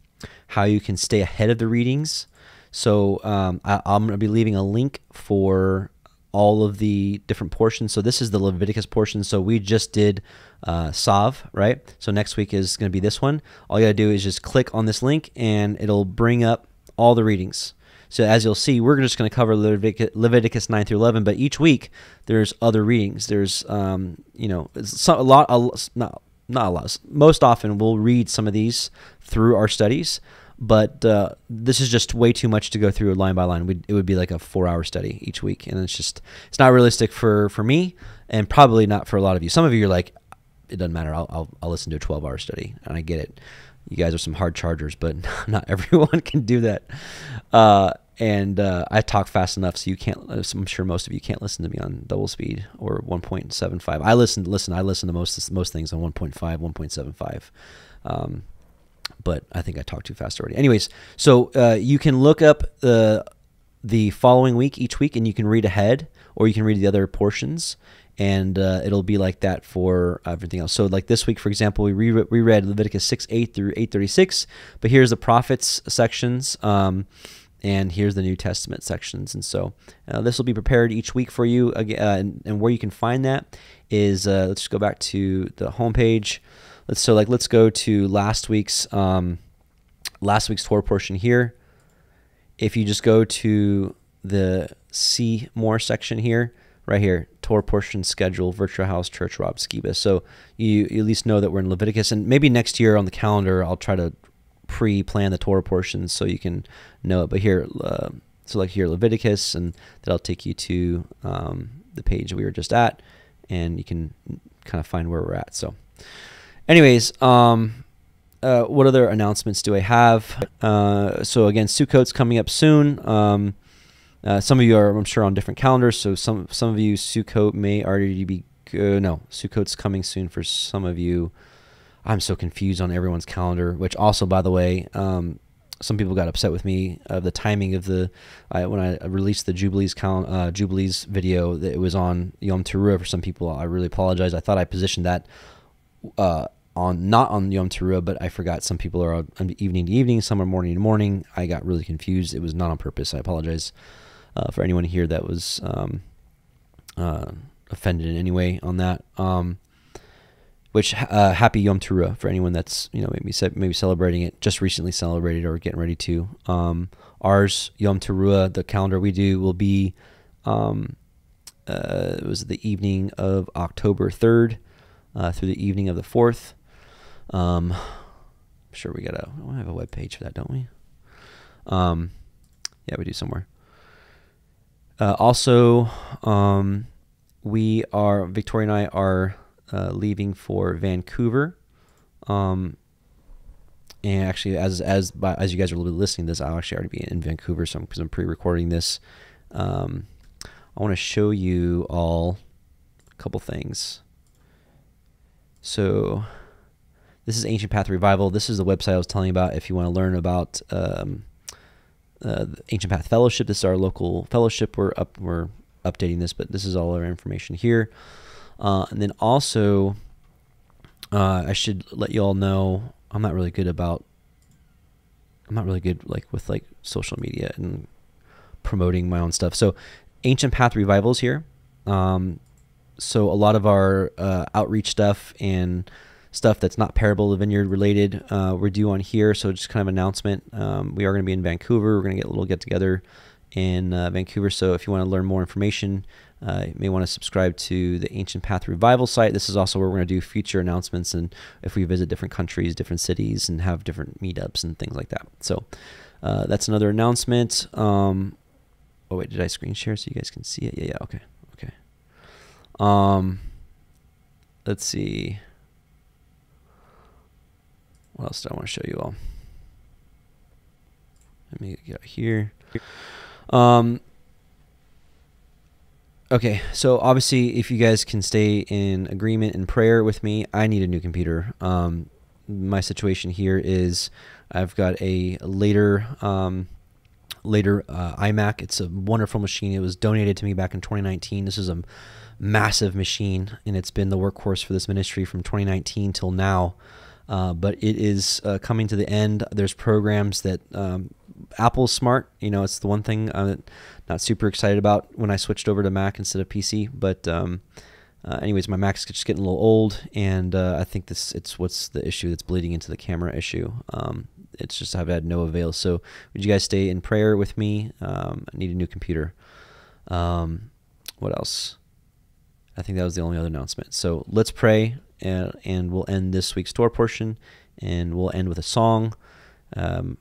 how you can stay ahead of the readings. So um, I, I'm going to be leaving a link for all of the different portions. So this is the Leviticus portion. So we just did uh, Tsav, right? So next week is going to be this one. All you got to do is just click on this link and it'll bring up all the readings. So as you'll see, we're just going to cover Leviticus, Leviticus 9 through 11, but each week there's other readings. There's, um, you know, a lot, a, not, not a lot. Most often we'll read some of these through our studies but uh, this is just way too much to go through line by line. We'd, it would be like a four-hour study each week, and it's just it's not realistic for for me, and probably not for a lot of you. Some of you are like, it doesn't matter. I'll I'll, I'll listen to a twelve-hour study, and I get it. You guys are some hard chargers, but not everyone can do that. Uh, and uh, I talk fast enough so you can't. I'm sure most of you can't listen to me on double speed or 1.75. I listen. Listen. I listen to most most things on 1.5, 1.75. Um, but I think I talked too fast already. Anyways, so uh, you can look up the the following week each week, and you can read ahead, or you can read the other portions, and uh, it'll be like that for everything else. So, like this week, for example, we re- reread Leviticus six eight through eight thirty six, but here's the prophets sections. Um, and here's the New Testament sections. And so uh, this will be prepared each week for you. Uh, and, and, where you can find that is uh, let's go back to the homepage let's so like let's go to last week's um, last week's Torah portion here. If you just go to the see more section here, right here, Torah portion schedule, virtual house, church, Rob Skiba. So you, you at least know that we're in Leviticus, and maybe next year on the calendar I'll try to pre-plan the Torah portions so you can know it. But here, uh, so like here Leviticus, and that'll take you to um, the page we were just at, and you can kind of find where we're at. So. Anyways, um, uh, what other announcements do I have? Uh, so again, Sukkot's coming up soon. Um, Uh, some of you are, I'm sure, on different calendars. So some some of you, Sukkot may already be uh, no Sukkot's coming soon for some of you. I'm so confused on everyone's calendar. Which also, by the way, um, some people got upset with me of the timing of the I, when I released the Jubilees uh, Jubilees video that it was on Yom Teruah for some people. I really apologize. I thought I positioned that uh, on not on Yom Teruah, but I forgot some people are on evening to evening, some are morning to morning. I got really confused. It was not on purpose. I apologize uh, for anyone here that was um, uh, offended in any way on that. Um, which uh, happy Yom Teruah for anyone that's you know maybe maybe celebrating it just recently celebrated or getting ready to. Um, ours Yom Teruah, the calendar we do will be um, uh, it was the evening of October third uh, through the evening of the fourth. Um, I'm sure we got a we have a web page for that, don't we? Um, yeah, we do somewhere. Uh, also, um, we are Victoria and I are uh, leaving for Vancouver. Um, and actually, as as by, as you guys are listening to this, I'll actually already be in Vancouver, so because I'm, I'm, pre-recording this. Um, I want to show you all a couple things. So, this is Ancient Path Revival. This is the website I was telling you about. If you want to learn about um, uh, Ancient Path Fellowship, this is our local fellowship. We're up, we're updating this, but this is all our information here. Uh, and then also, uh, I should let you all know I'm not really good about. I'm not really good like with like social media and promoting my own stuff. So, Ancient Path Revivals here. Um, so a lot of our uh, outreach stuff and stuff that's not Parable of the Vineyard related, uh, we're due on here. So just kind of announcement. Um, we are going to be in Vancouver. We're going to get a little get together in uh, Vancouver. So if you want to learn more information, uh, you may want to subscribe to the Ancient Path Revival site. This is also where we're going to do future announcements and if we visit different countries, different cities, and have different meetups and things like that. So uh, that's another announcement. Um, oh wait, did I screen share so you guys can see it? Yeah, yeah, okay, okay. Um, let's see. What else do I want to show you all? Let me get here. Um, okay, so obviously, if you guys can stay in agreement and prayer with me, I need a new computer. Um, my situation here is I've got a later um, later uh, iMac. It's a wonderful machine. It was donated to me back in 2019. This is a massive machine, and it's been the workhorse for this ministry from 2019 till now. Uh, but it is uh, coming to the end. There's programs that um, Apple's smart. You know, it's the one thing I'm not super excited about when I switched over to Mac instead of PC. But um, uh, anyways, my Mac's just getting a little old, and uh, I think this it's what's the issue that's bleeding into the camera issue. Um, it's just I've had no avail. So would you guys stay in prayer with me? Um, I need a new computer. Um, what else? I think that was the only other announcement. So let's pray, and, and we'll end this week's Torah portion, and we'll end with a song. Um,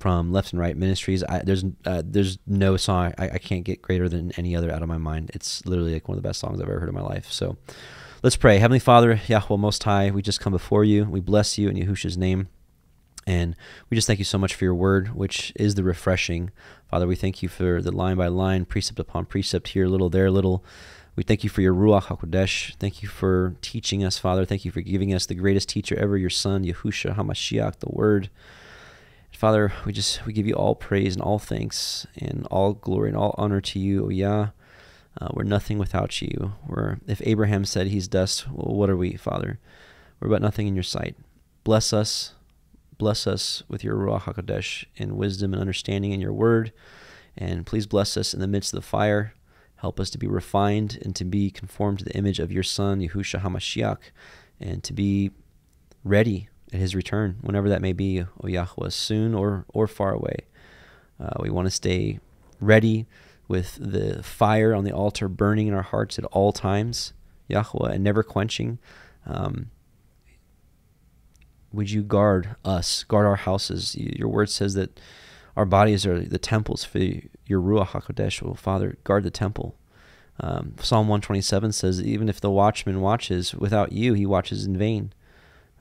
from Left and Right Ministries. I, there's uh, there's no song I, I can't get greater than any other out of my mind. It's literally like one of the best songs I've ever heard in my life. So let's pray. Heavenly Father, Yahweh Most High, we just come before you. We bless you in Yahusha's name. And we just thank you so much for your word, which is the refreshing. Father, we thank you for the line by line, precept upon precept here, little there, little. We thank you for your Ruach HaKodesh. Thank you for teaching us, Father. Thank you for giving us the greatest teacher ever, your Son, Yahusha HaMashiach, the Word. Father, we just we give you all praise and all thanks and all glory and all honor to you, O Yah. Uh, we're nothing without you. We're if Abraham said he's dust, well, what are we, Father? We're but nothing in your sight. Bless us, bless us with your Ruach Hakodesh in wisdom and understanding in your word, and please bless us in the midst of the fire. Help us to be refined and to be conformed to the image of your Son, Yahusha Hamashiach, and to be ready at his return, whenever that may be, O Yahweh, soon or, or far away. Uh, we want to stay ready with the fire on the altar burning in our hearts at all times, Yahweh, and never quenching. Um, would you guard us, guard our houses? Your word says that our bodies are the temples for your Ruach HaKodesh will, Father, guard the temple. Um, Psalm 127 says, even if the watchman watches, without you, he watches in vain.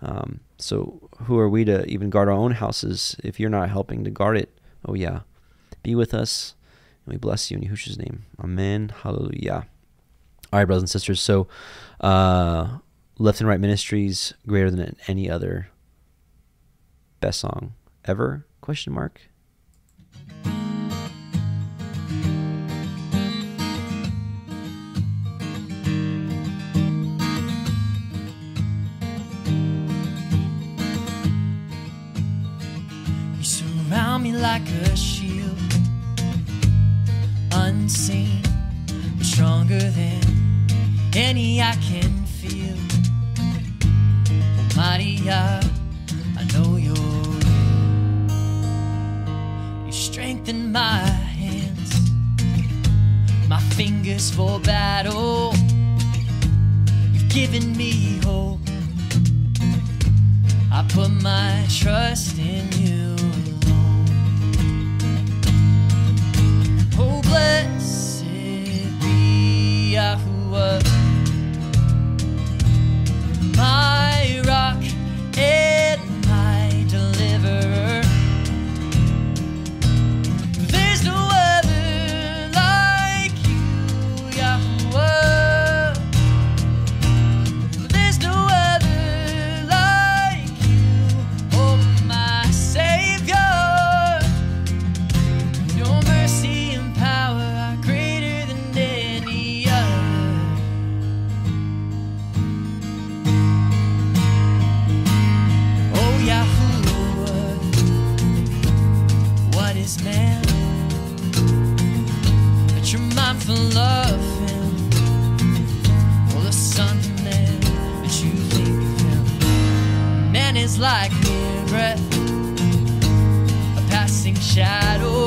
Um, so who are we to even guard our own houses if you're not helping to guard it? Oh, yeah. Be with us, and we bless you in Yahushua's name. Amen. Hallelujah. All right, brothers and sisters. So, uh, Left and Right Ministries, greater than any other best song ever? Question mark. like a shield, unseen, stronger than any I can feel. Almighty God, I know you're real. You strengthen my hands, my fingers for battle. You've given me hope. I put my trust in you. Yahuah, my rock. like mere breath, a passing shadow.